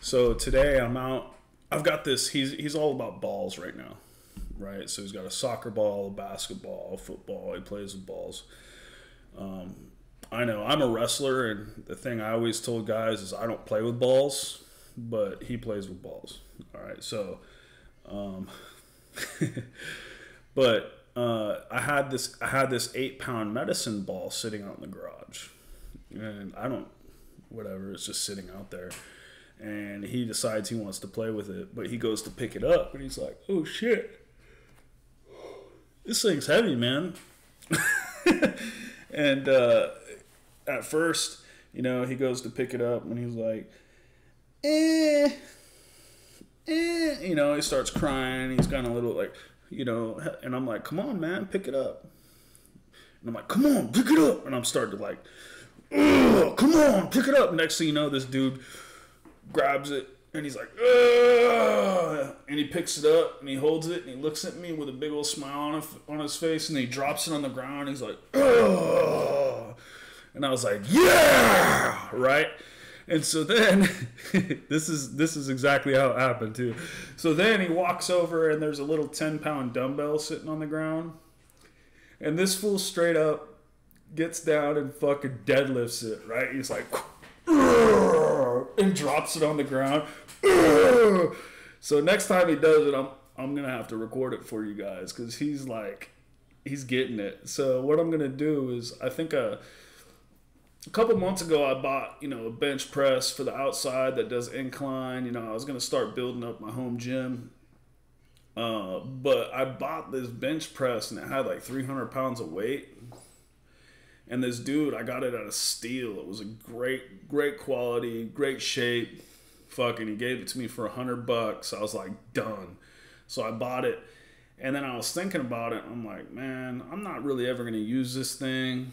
So today I'm out. I've got this. He's he's all about balls right now right? So he's got a soccer ball, a basketball, a football. He plays with balls. Um, I know I'm a wrestler, and the thing I always told guys is I don't play with balls, but he plays with balls. All right, so, um, but uh, I had this I had this eight pound medicine ball sitting out in the garage, and I don't whatever it's just sitting out there. And he decides he wants to play with it, but he goes to pick it up, and he's like, "Oh shit!" This thing's heavy, man. and uh, at first, you know, he goes to pick it up and he's like, eh, eh, you know, he starts crying. He's kind of a little like, you know, and I'm like, come on, man, pick it up. And I'm like, come on, pick it up. And I'm starting to like, come on, pick it up. Next thing you know, this dude grabs it and he's like, Ugh! and he picks it up and he holds it and he looks at me with a big old smile on, on his face and he drops it on the ground. and he's like, Ugh! and I was like, yeah, right. And so then, this is this is exactly how it happened too. So then he walks over and there's a little ten pound dumbbell sitting on the ground, and this fool straight up gets down and fucking deadlifts it. Right? He's like. And drops it on the ground. so next time he does it, I'm I'm gonna have to record it for you guys because he's like he's getting it. So what I'm gonna do is I think a, a couple months ago I bought you know a bench press for the outside that does incline. You know I was gonna start building up my home gym. Uh, but I bought this bench press and it had like 300 pounds of weight. And this dude, I got it out of steel. It was a great, great quality, great shape fucking he gave it to me for a hundred bucks. I was like, done. So I bought it. And then I was thinking about it. I'm like, man, I'm not really ever going to use this thing.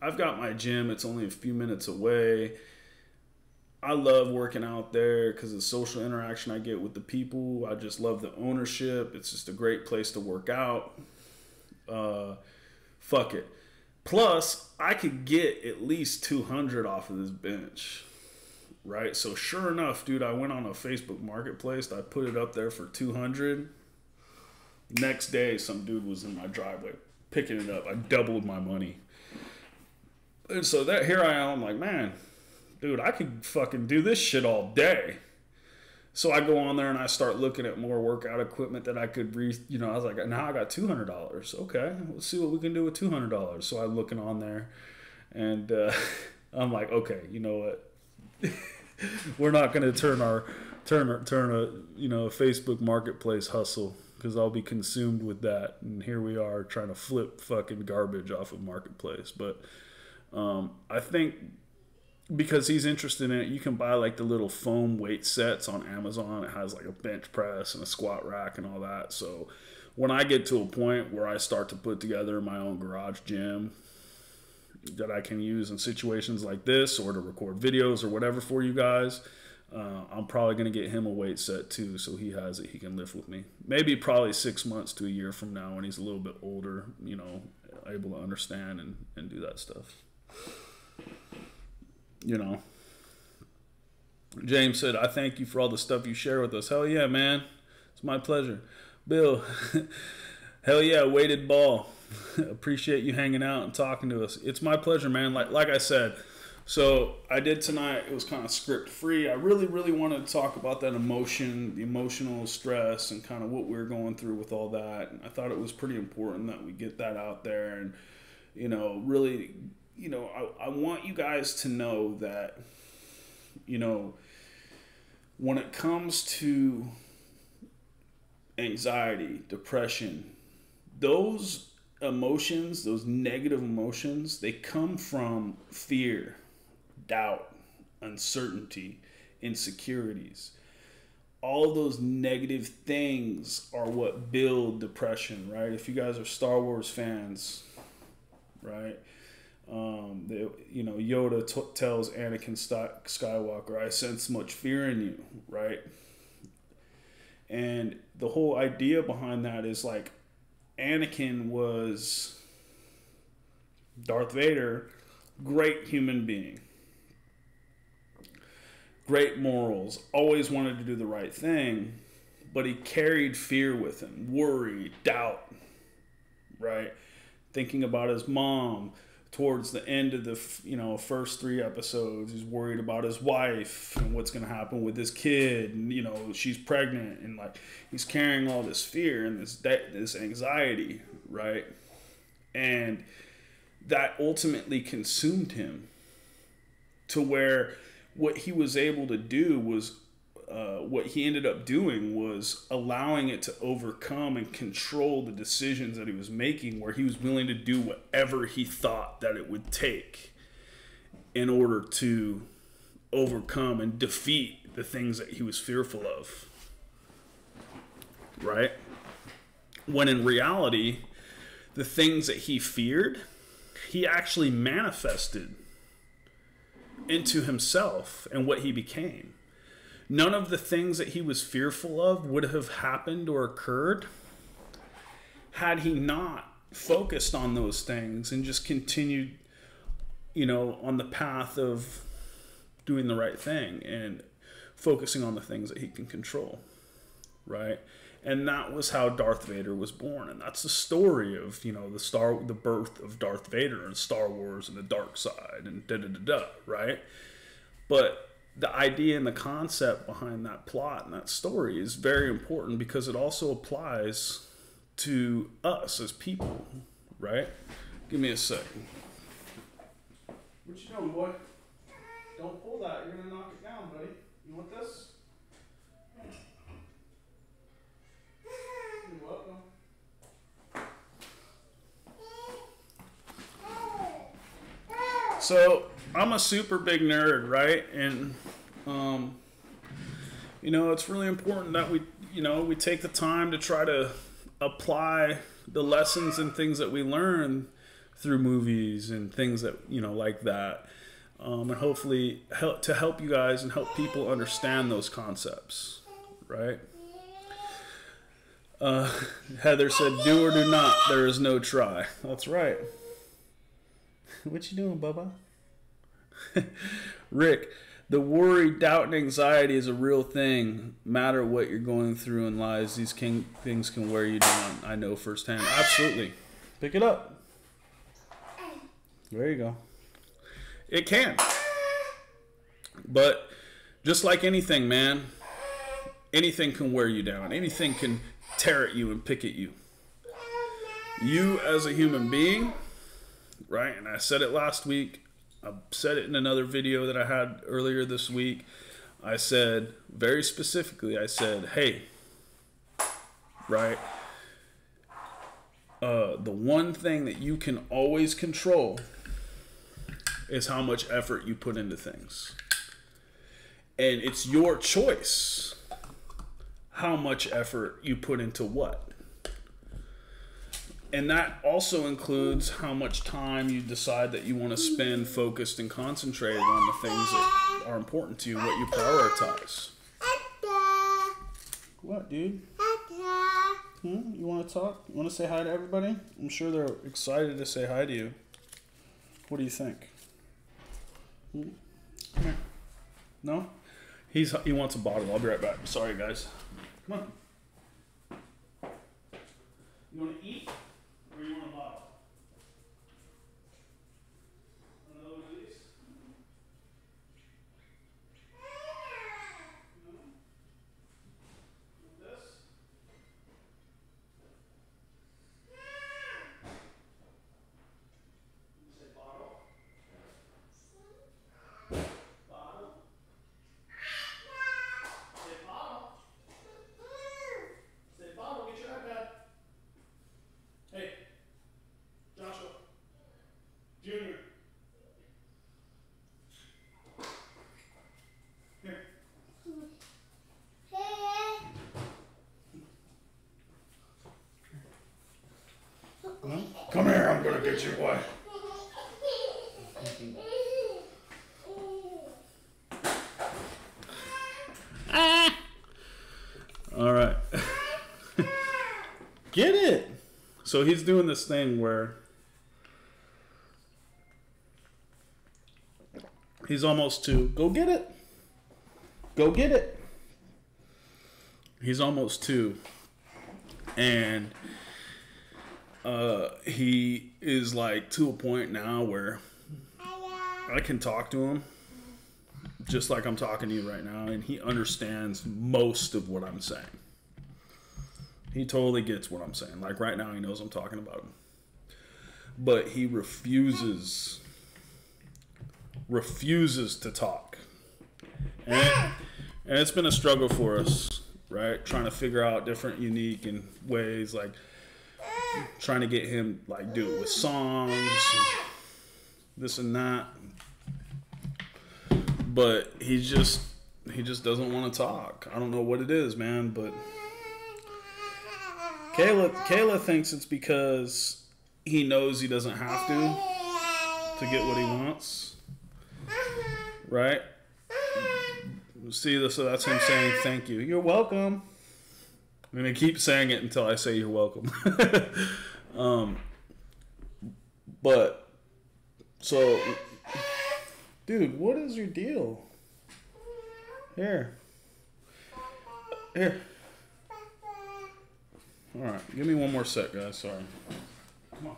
I've got my gym, it's only a few minutes away. I love working out there because the social interaction I get with the people. I just love the ownership. It's just a great place to work out. Uh, fuck it. Plus, I could get at least 200 off of this bench right? So sure enough, dude, I went on a Facebook marketplace. I put it up there for 200. Next day, some dude was in my driveway picking it up. I doubled my money. And so that here I am, I'm like, man, dude, I could fucking do this shit all day. So I go on there and I start looking at more workout equipment that I could re, you know, I was like, now I got two hundred dollars. Okay, let's see what we can do with two hundred dollars. So I'm looking on there, and uh, I'm like, okay, you know what? we're not going to turn our turn turn a you know a Facebook marketplace hustle because I'll be consumed with that. And here we are trying to flip fucking garbage off of Marketplace. But um, I think because he's interested in it, you can buy like the little foam weight sets on Amazon. It has like a bench press and a squat rack and all that. So when I get to a point where I start to put together my own garage gym that I can use in situations like this or to record videos or whatever for you guys, uh, I'm probably going to get him a weight set too, so he has it. He can lift with me. Maybe probably six months to a year from now when he's a little bit older, you know, able to understand and, and do that stuff. You know. James said, I thank you for all the stuff you share with us. Hell yeah, man. It's my pleasure. Bill, hell yeah, weighted ball. Appreciate you hanging out and talking to us. It's my pleasure, man. Like like I said, so I did tonight. It was kind of script free. I really, really wanted to talk about that emotion, the emotional stress, and kind of what we are going through with all that. And I thought it was pretty important that we get that out there, and you know, really, you know, I, I want you guys to know that, you know, when it comes to anxiety, depression, those emotions, those negative emotions, they come from fear doubt, uncertainty, insecurities. All those negative things are what build depression, right? If you guys are Star Wars fans, right? Um, they, you know, Yoda t- tells Anakin Skywalker, "I sense much fear in you," right? And the whole idea behind that is like Anakin was Darth Vader, great human being, great morals, always wanted to do the right thing, but he carried fear with him, worry, doubt, right? Thinking about his mom towards the end of the you know first three episodes he's worried about his wife and what's going to happen with his kid and you know she's pregnant and like he's carrying all this fear and this this anxiety right? And that ultimately consumed him to where what he was able to do was uh, what he ended up doing was allowing it to overcome and control the decisions that he was making, where he was willing to do whatever he thought that it would take in order to overcome and defeat the things that he was fearful of. Right? When in reality, the things that he feared, he actually manifested into himself and what he became. None of the things that he was fearful of would have happened or occurred had he not focused on those things and just continued, you know, on the path of doing the right thing and focusing on the things that he can control, right? and that was how Darth Vader was born, and that's the story of you know the star, the birth of Darth Vader and Star Wars and the dark side and da da da da, right? But the idea and the concept behind that plot and that story is very important because it also applies to us as people, right? Give me a second. What you doing, boy? Don't pull that. You're gonna knock it down, buddy. You want this? You're welcome. So I'm a super big nerd, right? And um, you know, it's really important that we, you know, we take the time to try to apply the lessons and things that we learn through movies and things that you know like that, um, and hopefully help to help you guys and help people understand those concepts, right? Uh, Heather said, "Do or do not. There is no try." That's right. what you doing, Bubba? Rick, the worry, doubt, and anxiety is a real thing. Matter what you're going through in lives, these can, things can wear you down. I know firsthand. Absolutely. Pick it up. There you go. It can. But just like anything, man, anything can wear you down. Anything can tear at you and pick at you. You, as a human being, right? And I said it last week, I said it in another video that I had earlier this week. I said very specifically, I said, hey, right? uh, the one thing that you can always control is how much effort you put into things. And it's your choice how much effort you put into what. And that also includes how much time you decide that you want to spend focused and concentrated on the things that are important to you, what you prioritize. What, dude? Hmm? You want to talk? You want to say hi to everybody? I'm sure they're excited to say hi to you. What do you think? Hmm? Come here. No? He's he wants a bottle. I'll be right back. Sorry, guys. Come on. You want to eat or you want a bottle? Another one of these? No? Want this? You say bottle? Bottle? Say bottle. Say bottle, get your iPad. Hey, Joshua. Junior. Here. Come here, I'm gonna get you, boy. All right. Get it. So he's doing this thing where he's almost to go get it. Go get it. He's almost two. And uh he is like to a point now where I can talk to him just like I'm talking to you right now, and he understands most of what I'm saying. He totally gets what I'm saying. Like right now, he knows I'm talking about him. But he refuses, refuses to talk. And, and it's been a struggle for us, right? Trying to figure out different unique and ways, like trying to get him like do it with songs, and this and that but he just he just doesn't want to talk. I don't know what it is, man, but Kayla Kayla thinks it's because he knows he doesn't have to to get what he wants. Right? See, so that's him saying thank you. You're welcome. I'm gonna keep saying it until I say you're welcome. um, but so Dude, what is your deal? Here. Here. Alright, give me one more sec, guys. Sorry. Come on.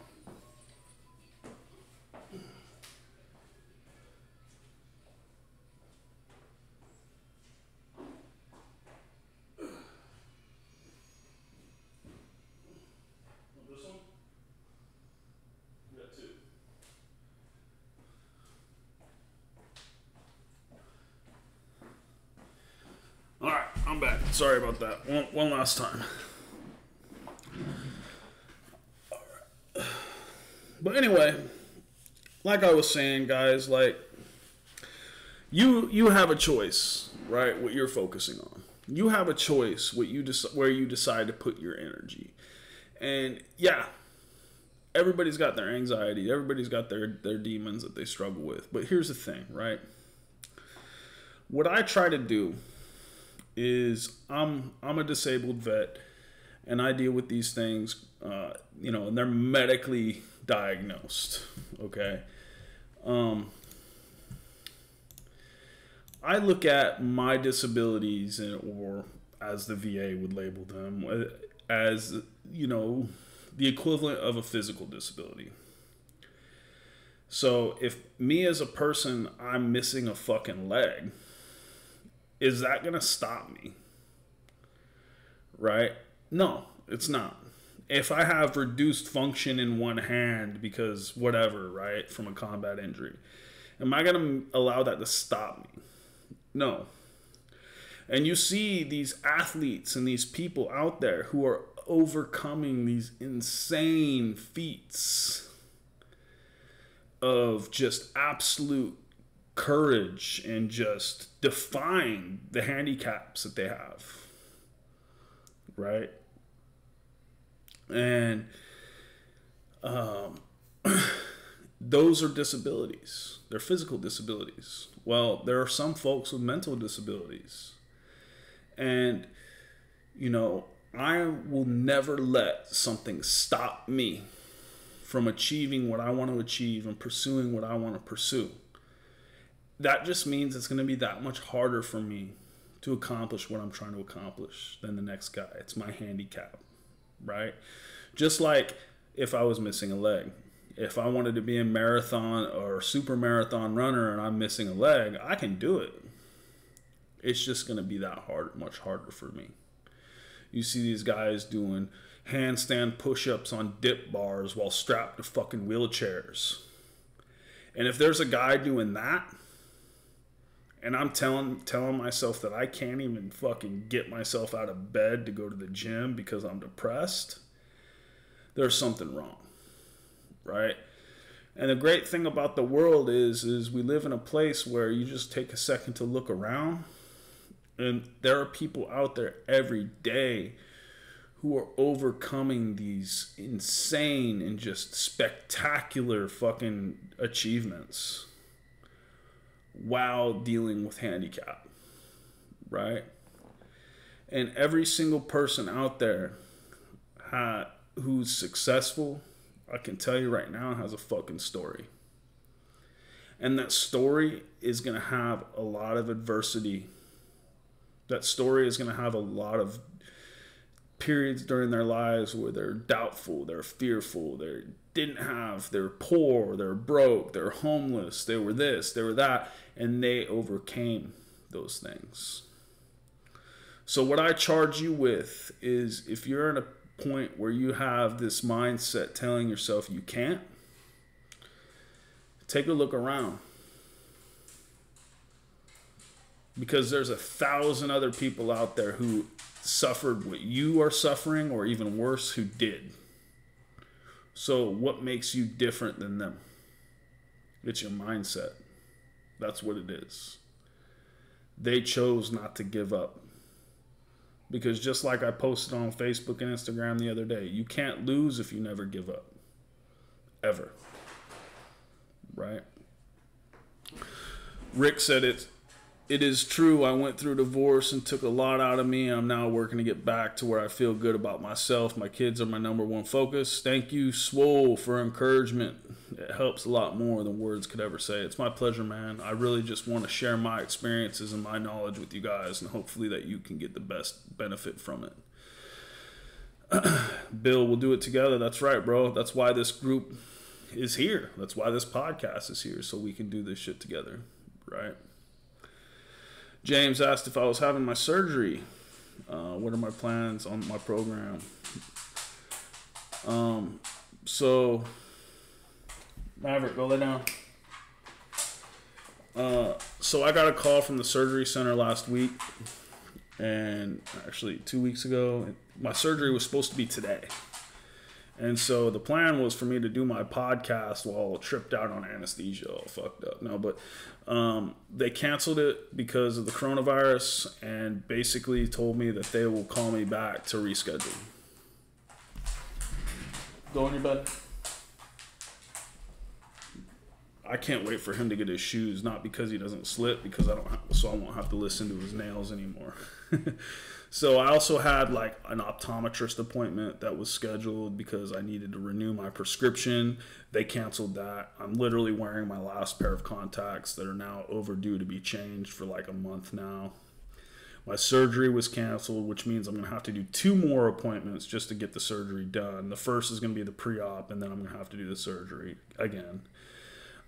Want this one? You got two. All right, I'm back. Sorry about that. One, one last time. But anyway, like I was saying, guys, like you you have a choice, right? What you're focusing on. You have a choice what you dec- where you decide to put your energy. And yeah, everybody's got their anxiety. Everybody's got their their demons that they struggle with. But here's the thing, right? What I try to do is I'm I'm a disabled vet, and I deal with these things, uh, you know, and they're medically diagnosed. Okay, um, I look at my disabilities, and, or as the VA would label them, uh, as you know, the equivalent of a physical disability. So if me as a person, I'm missing a fucking leg is that going to stop me? Right? No, it's not. If I have reduced function in one hand because whatever, right, from a combat injury, am I going to allow that to stop me? No. And you see these athletes and these people out there who are overcoming these insane feats of just absolute courage and just defying the handicaps that they have. Right? And um, those are disabilities. They're physical disabilities. Well, there are some folks with mental disabilities. And, you know, I will never let something stop me from achieving what I want to achieve and pursuing what I want to pursue. That just means it's going to be that much harder for me to accomplish what I'm trying to accomplish than the next guy. It's my handicap, right? Just like if I was missing a leg. If I wanted to be a marathon or super marathon runner and I'm missing a leg, I can do it. It's just going to be that hard, much harder for me. You see these guys doing handstand push ups on dip bars while strapped to fucking wheelchairs. And if there's a guy doing that, and I'm telling telling myself that I can't even fucking get myself out of bed to go to the gym because I'm depressed, there's something wrong. Right? And the great thing about the world is is we live in a place where you just take a second to look around and there are people out there every day who are overcoming these insane and just spectacular fucking achievements while dealing with handicap, right? And every single person out there who's successful, I can tell you right now, has a fucking story. And that story is going to have a lot of adversity. That story is going to have a lot of periods during their lives where they're doubtful, they're fearful, they didn't have, they're poor, they're broke, they're homeless, they were this, they were that, and they overcame those things. So, what I charge you with is if you're in a point where you have this mindset telling yourself you can't, take a look around. Because there's a thousand other people out there who suffered what you are suffering, or even worse, who did. So, what makes you different than them? It's your mindset. That's what it is. They chose not to give up. Because just like I posted on Facebook and Instagram the other day, you can't lose if you never give up. Ever. Right? Rick said it it is true I went through divorce and took a lot out of me. I'm now working to get back to where I feel good about myself. My kids are my number one focus. Thank you, Swole, for encouragement. It helps a lot more than words could ever say. It's my pleasure, man. I really just want to share my experiences and my knowledge with you guys, and hopefully that you can get the best benefit from it. Bill, we'll do it together. That's right, bro. That's why this group is here. That's why this podcast is here, so we can do this shit together, right? James asked if I was having my surgery. Uh, what are my plans on my program? Um, so, Maverick, go lay down. Uh, so I got a call from the surgery center last week, and actually two weeks ago. My surgery was supposed to be today. And so the plan was for me to do my podcast while tripped out on anesthesia, all fucked up. No, but um, they canceled it because of the coronavirus and basically told me that they will call me back to reschedule. Go in your bed. I can't wait for him to get his shoes, not because he doesn't slip, because I don't, have, so I won't have to listen to his nails anymore. So I also had like an optometrist appointment that was scheduled because I needed to renew my prescription. They canceled that. I'm literally wearing my last pair of contacts that are now overdue to be changed for like a month now. My surgery was canceled, which means I'm going to have to do two more appointments just to get the surgery done. The first is going to be the pre op, and then I'm going to have to do the surgery again.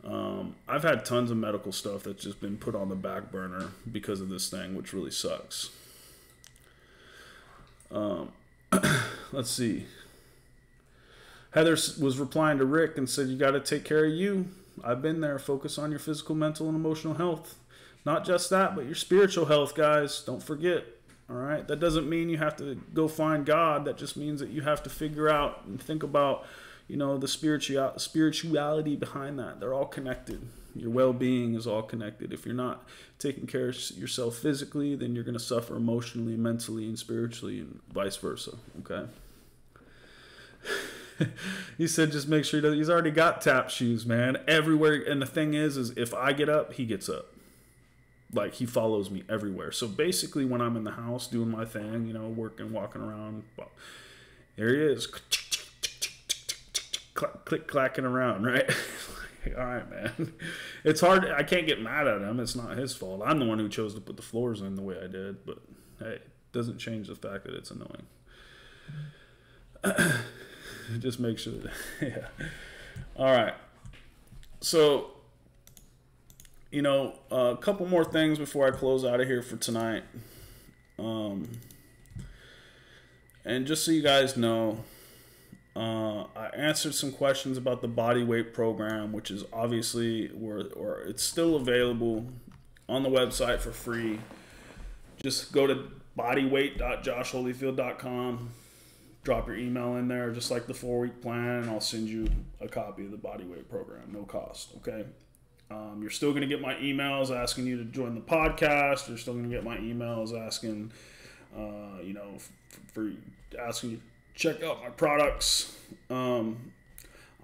Um, I've had tons of medical stuff that's just been put on the back burner because of this thing, which really sucks. Um, let's see. Heather was replying to Rick and said, You got to take care of you. I've been there. Focus on your physical, mental, and emotional health. Not just that, but your spiritual health, guys. Don't forget. All right. That doesn't mean you have to go find God. That just means that you have to figure out and think about, you know, the spiritual spirituality behind that. They're all connected. Your well-being is all connected. If you're not taking care of yourself physically, then you're going to suffer emotionally, mentally, and spiritually, and vice versa. Okay. he said, just make sure he does. He's already got tap shoes, man, everywhere. And the thing is, is if I get up, he gets up. Like he follows me everywhere. So basically, when I'm in the house doing my thing, you know, working, walking around, well, there he is, click clacking around, right? all right, man. It's hard. I can't get mad at him. It's not his fault. I'm the one who chose to put the floors in the way I did. But hey, it doesn't change the fact that it's annoying. just make sure that, yeah. All right. So, you know, a couple more things before I close out of here for tonight. Um, and just so you guys know, uh, I answered some questions about the body weight program, which is obviously where or it's still available on the website for free. Just go to bodyweight.joshholyfield.com drop your email in there, just like the four week plan, and I'll send you a copy of the body weight program, no cost. Okay. Um, you're still going to get my emails asking you to join the podcast. You're still going to get my emails asking, uh, you know, f- for asking you check out my products. Um,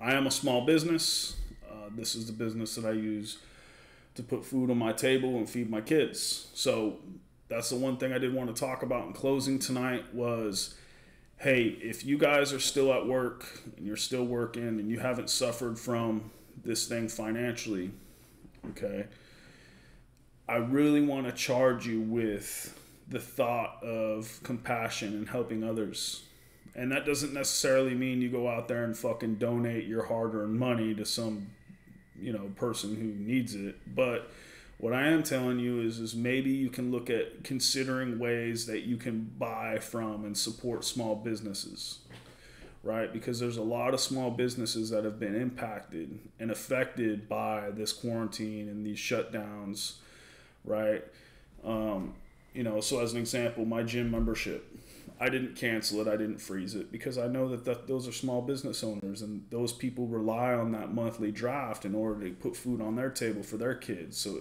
I am a small business. Uh, this is the business that I use to put food on my table and feed my kids. So that's the one thing I did want to talk about in closing tonight was hey, if you guys are still at work and you're still working and you haven't suffered from this thing financially, okay, I really want to charge you with the thought of compassion and helping others. And that doesn't necessarily mean you go out there and fucking donate your hard earned money to some, you know, person who needs it. But what I am telling you is, is maybe you can look at considering ways that you can buy from and support small businesses, right? Because there's a lot of small businesses that have been impacted and affected by this quarantine and these shutdowns, right? Um, you know, so as an example, my gym membership, I didn't cancel it. I didn't freeze it because I know that, that those are small business owners and those people rely on that monthly draft in order to put food on their table for their kids. So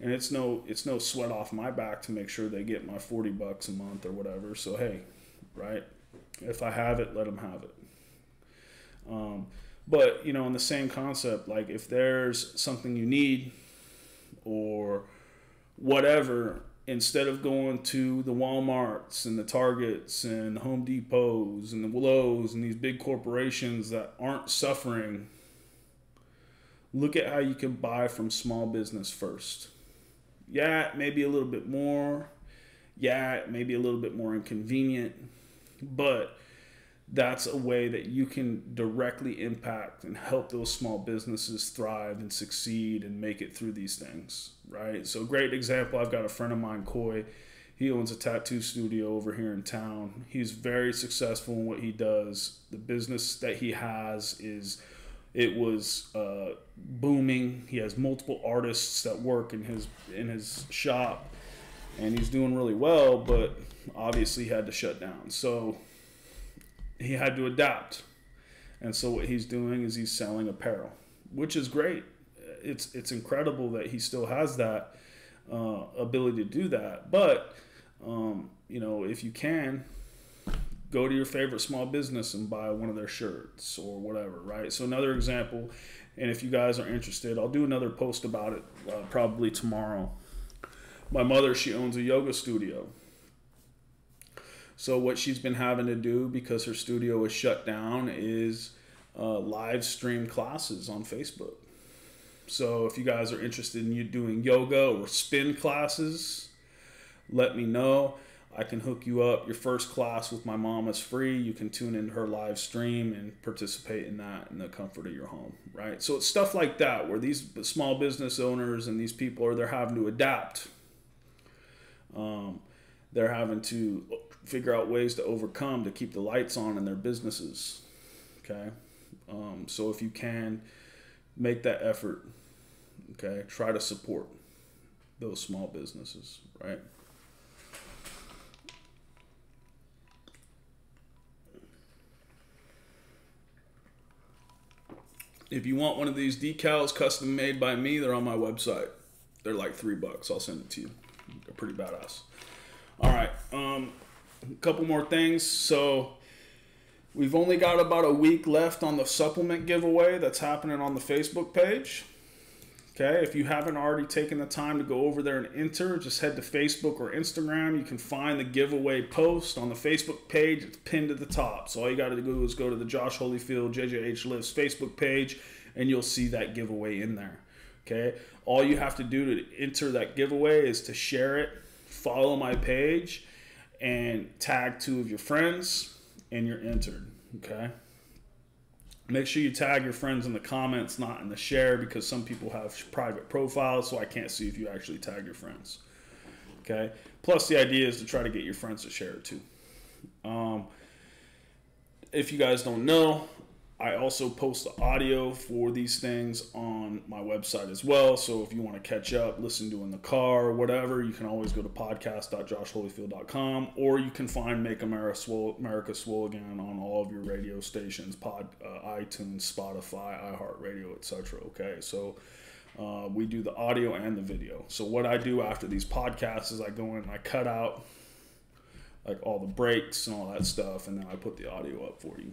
and it's no it's no sweat off my back to make sure they get my 40 bucks a month or whatever so hey right if i have it let them have it um, but you know in the same concept like if there's something you need or whatever instead of going to the walmarts and the targets and the home depots and the Lowe's and these big corporations that aren't suffering look at how you can buy from small business first yeah, maybe a little bit more. Yeah, maybe a little bit more inconvenient. But that's a way that you can directly impact and help those small businesses thrive and succeed and make it through these things, right? So, great example I've got a friend of mine, Coy. He owns a tattoo studio over here in town. He's very successful in what he does. The business that he has is it was uh, booming. He has multiple artists that work in his in his shop, and he's doing really well. But obviously, had to shut down, so he had to adapt. And so what he's doing is he's selling apparel, which is great. It's it's incredible that he still has that uh, ability to do that. But um, you know, if you can, go to your favorite small business and buy one of their shirts or whatever, right? So another example, and if you guys are interested, I'll do another post about it uh, probably tomorrow. My mother, she owns a yoga studio. So what she's been having to do because her studio is shut down is uh, live stream classes on Facebook. So if you guys are interested in you doing yoga or spin classes, let me know. I can hook you up. Your first class with my mom is free. You can tune into her live stream and participate in that in the comfort of your home, right? So it's stuff like that where these small business owners and these people are they're having to adapt. Um, they're having to figure out ways to overcome to keep the lights on in their businesses. Okay. Um, so if you can make that effort, okay, try to support those small businesses, right? If you want one of these decals custom made by me, they're on my website. They're like three bucks. I'll send it to you. They're pretty badass. All right. Um, a couple more things. So we've only got about a week left on the supplement giveaway that's happening on the Facebook page. Okay, if you haven't already taken the time to go over there and enter, just head to Facebook or Instagram. You can find the giveaway post on the Facebook page. It's pinned at the top. So all you got to do is go to the Josh Holyfield JJH Lifts Facebook page, and you'll see that giveaway in there. Okay, all you have to do to enter that giveaway is to share it, follow my page, and tag two of your friends, and you're entered. Okay. Make sure you tag your friends in the comments, not in the share, because some people have private profiles, so I can't see if you actually tag your friends. Okay. Plus, the idea is to try to get your friends to share it too. Um, if you guys don't know, I also post the audio for these things on my website as well. So if you want to catch up, listen to in the car, whatever, you can always go to podcast.joshholyfield.com or you can find Make America Swole, America Swole Again on all of your radio stations, pod, uh, iTunes, Spotify, iHeartRadio, etc. Okay, so uh, we do the audio and the video. So what I do after these podcasts is I go in and I cut out like all the breaks and all that stuff, and then I put the audio up for you.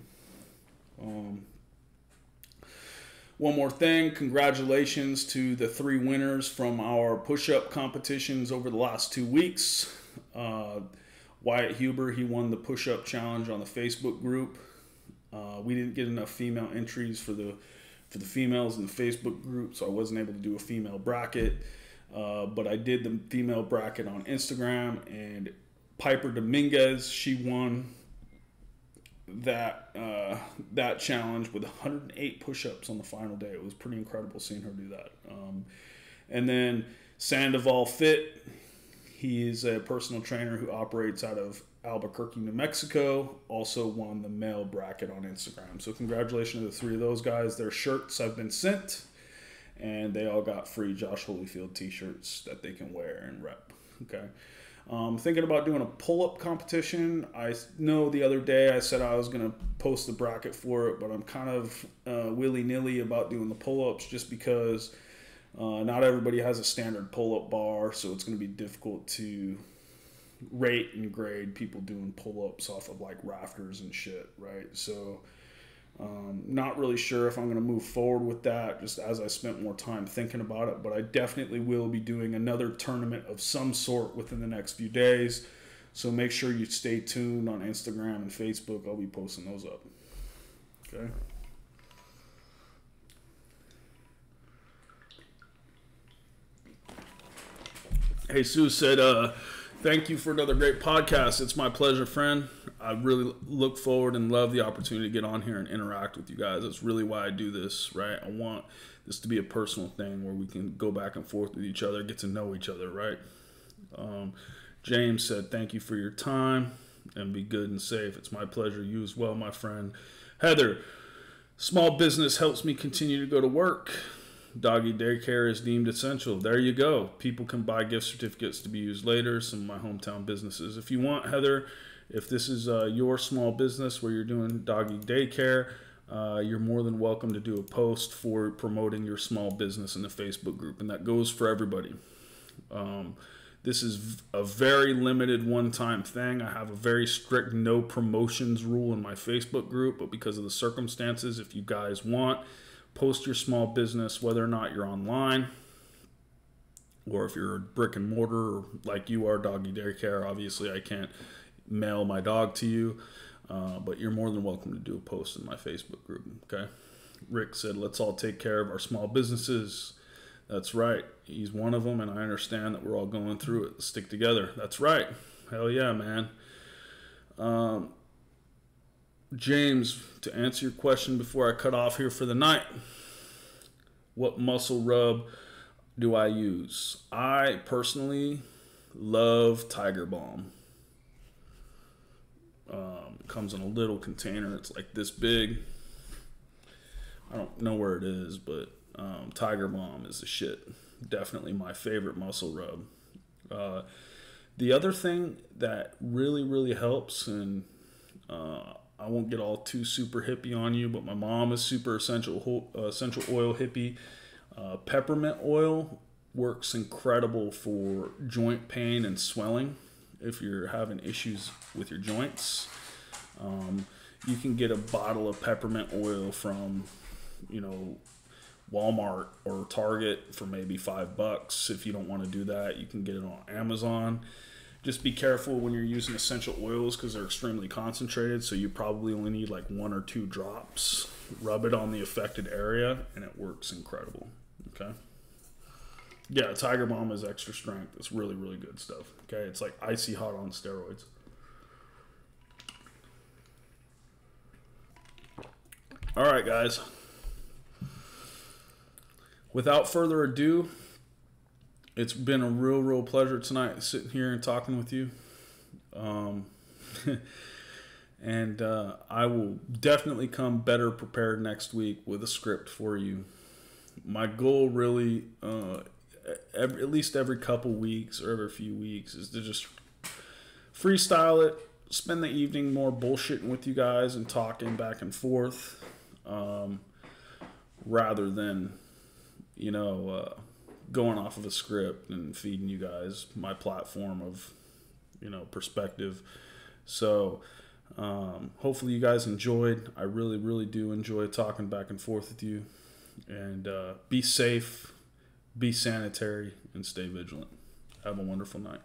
Um, one more thing, congratulations to the three winners from our push up competitions over the last two weeks. Uh, Wyatt Huber, he won the push up challenge on the Facebook group. Uh, we didn't get enough female entries for the for the females in the Facebook group, so I wasn't able to do a female bracket. Uh, but I did the female bracket on Instagram, and Piper Dominguez, she won that uh, that challenge with 108 push-ups on the final day. It was pretty incredible seeing her do that. Um, and then Sandoval Fit, he is a personal trainer who operates out of Albuquerque, New Mexico. Also won the male bracket on Instagram. So congratulations to the three of those guys. Their shirts have been sent, and they all got free Josh Holyfield T-shirts that they can wear and rep. Okay. Um, thinking about doing a pull up competition. I know the other day I said I was going to post the bracket for it, but I'm kind of uh, willy nilly about doing the pull ups just because uh, not everybody has a standard pull up bar, so it's going to be difficult to rate and grade people doing pull ups off of like rafters and shit, right? So um, not really sure if I'm going to move forward with that just as I spent more time thinking about it, but I definitely will be doing another tournament of some sort within the next few days. So make sure you stay tuned on Instagram and Facebook. I'll be posting those up. Okay. Hey, Sue said, uh, thank you for another great podcast. It's my pleasure, friend. I really look forward and love the opportunity to get on here and interact with you guys. That's really why I do this, right? I want this to be a personal thing where we can go back and forth with each other, get to know each other, right? Um, James said, Thank you for your time and be good and safe. It's my pleasure. You as well, my friend. Heather, small business helps me continue to go to work. Doggy daycare is deemed essential. There you go. People can buy gift certificates to be used later. Some of my hometown businesses. If you want, Heather, if this is uh, your small business where you're doing doggy daycare, uh, you're more than welcome to do a post for promoting your small business in the Facebook group, and that goes for everybody. Um, this is a very limited one time thing. I have a very strict no promotions rule in my Facebook group, but because of the circumstances, if you guys want, post your small business, whether or not you're online or if you're brick and mortar like you are, doggy daycare. Obviously, I can't mail my dog to you. Uh, but you're more than welcome to do a post in my Facebook group. Okay. Rick said, let's all take care of our small businesses. That's right. He's one of them, and I understand that we're all going through it. Stick together. That's right. Hell yeah, man. Um, James, to answer your question before I cut off here for the night, what muscle rub do I use? I personally love Tiger Balm. Um, comes in a little container. It's like this big. I don't know where it is, but um, Tiger Balm is the shit. Definitely my favorite muscle rub. Uh, the other thing that really, really helps, and uh, I won't get all too super hippie on you, but my mom is super essential uh, essential oil hippie. Uh, peppermint oil works incredible for joint pain and swelling if you're having issues with your joints. Um, you can get a bottle of peppermint oil from, you know, Walmart or Target for maybe five bucks. If you don't want to do that, you can get it on Amazon. Just be careful when you're using essential oils because they're extremely concentrated. So you probably only need like one or two drops. Rub it on the affected area, and it works incredible. Okay. Yeah, Tiger Balm is extra strength. It's really, really good stuff. Okay, it's like icy hot on steroids. All right, guys. Without further ado, it's been a real, real pleasure tonight sitting here and talking with you. Um, and uh, I will definitely come better prepared next week with a script for you. My goal, really, uh, every, at least every couple weeks or every few weeks, is to just freestyle it, spend the evening more bullshitting with you guys and talking back and forth, um, rather than, you know, uh, going off of a script and feeding you guys my platform of, you know, perspective. So. Um, hopefully, you guys enjoyed. I really, really do enjoy talking back and forth with you. And uh, be safe, be sanitary, and stay vigilant. Have a wonderful night.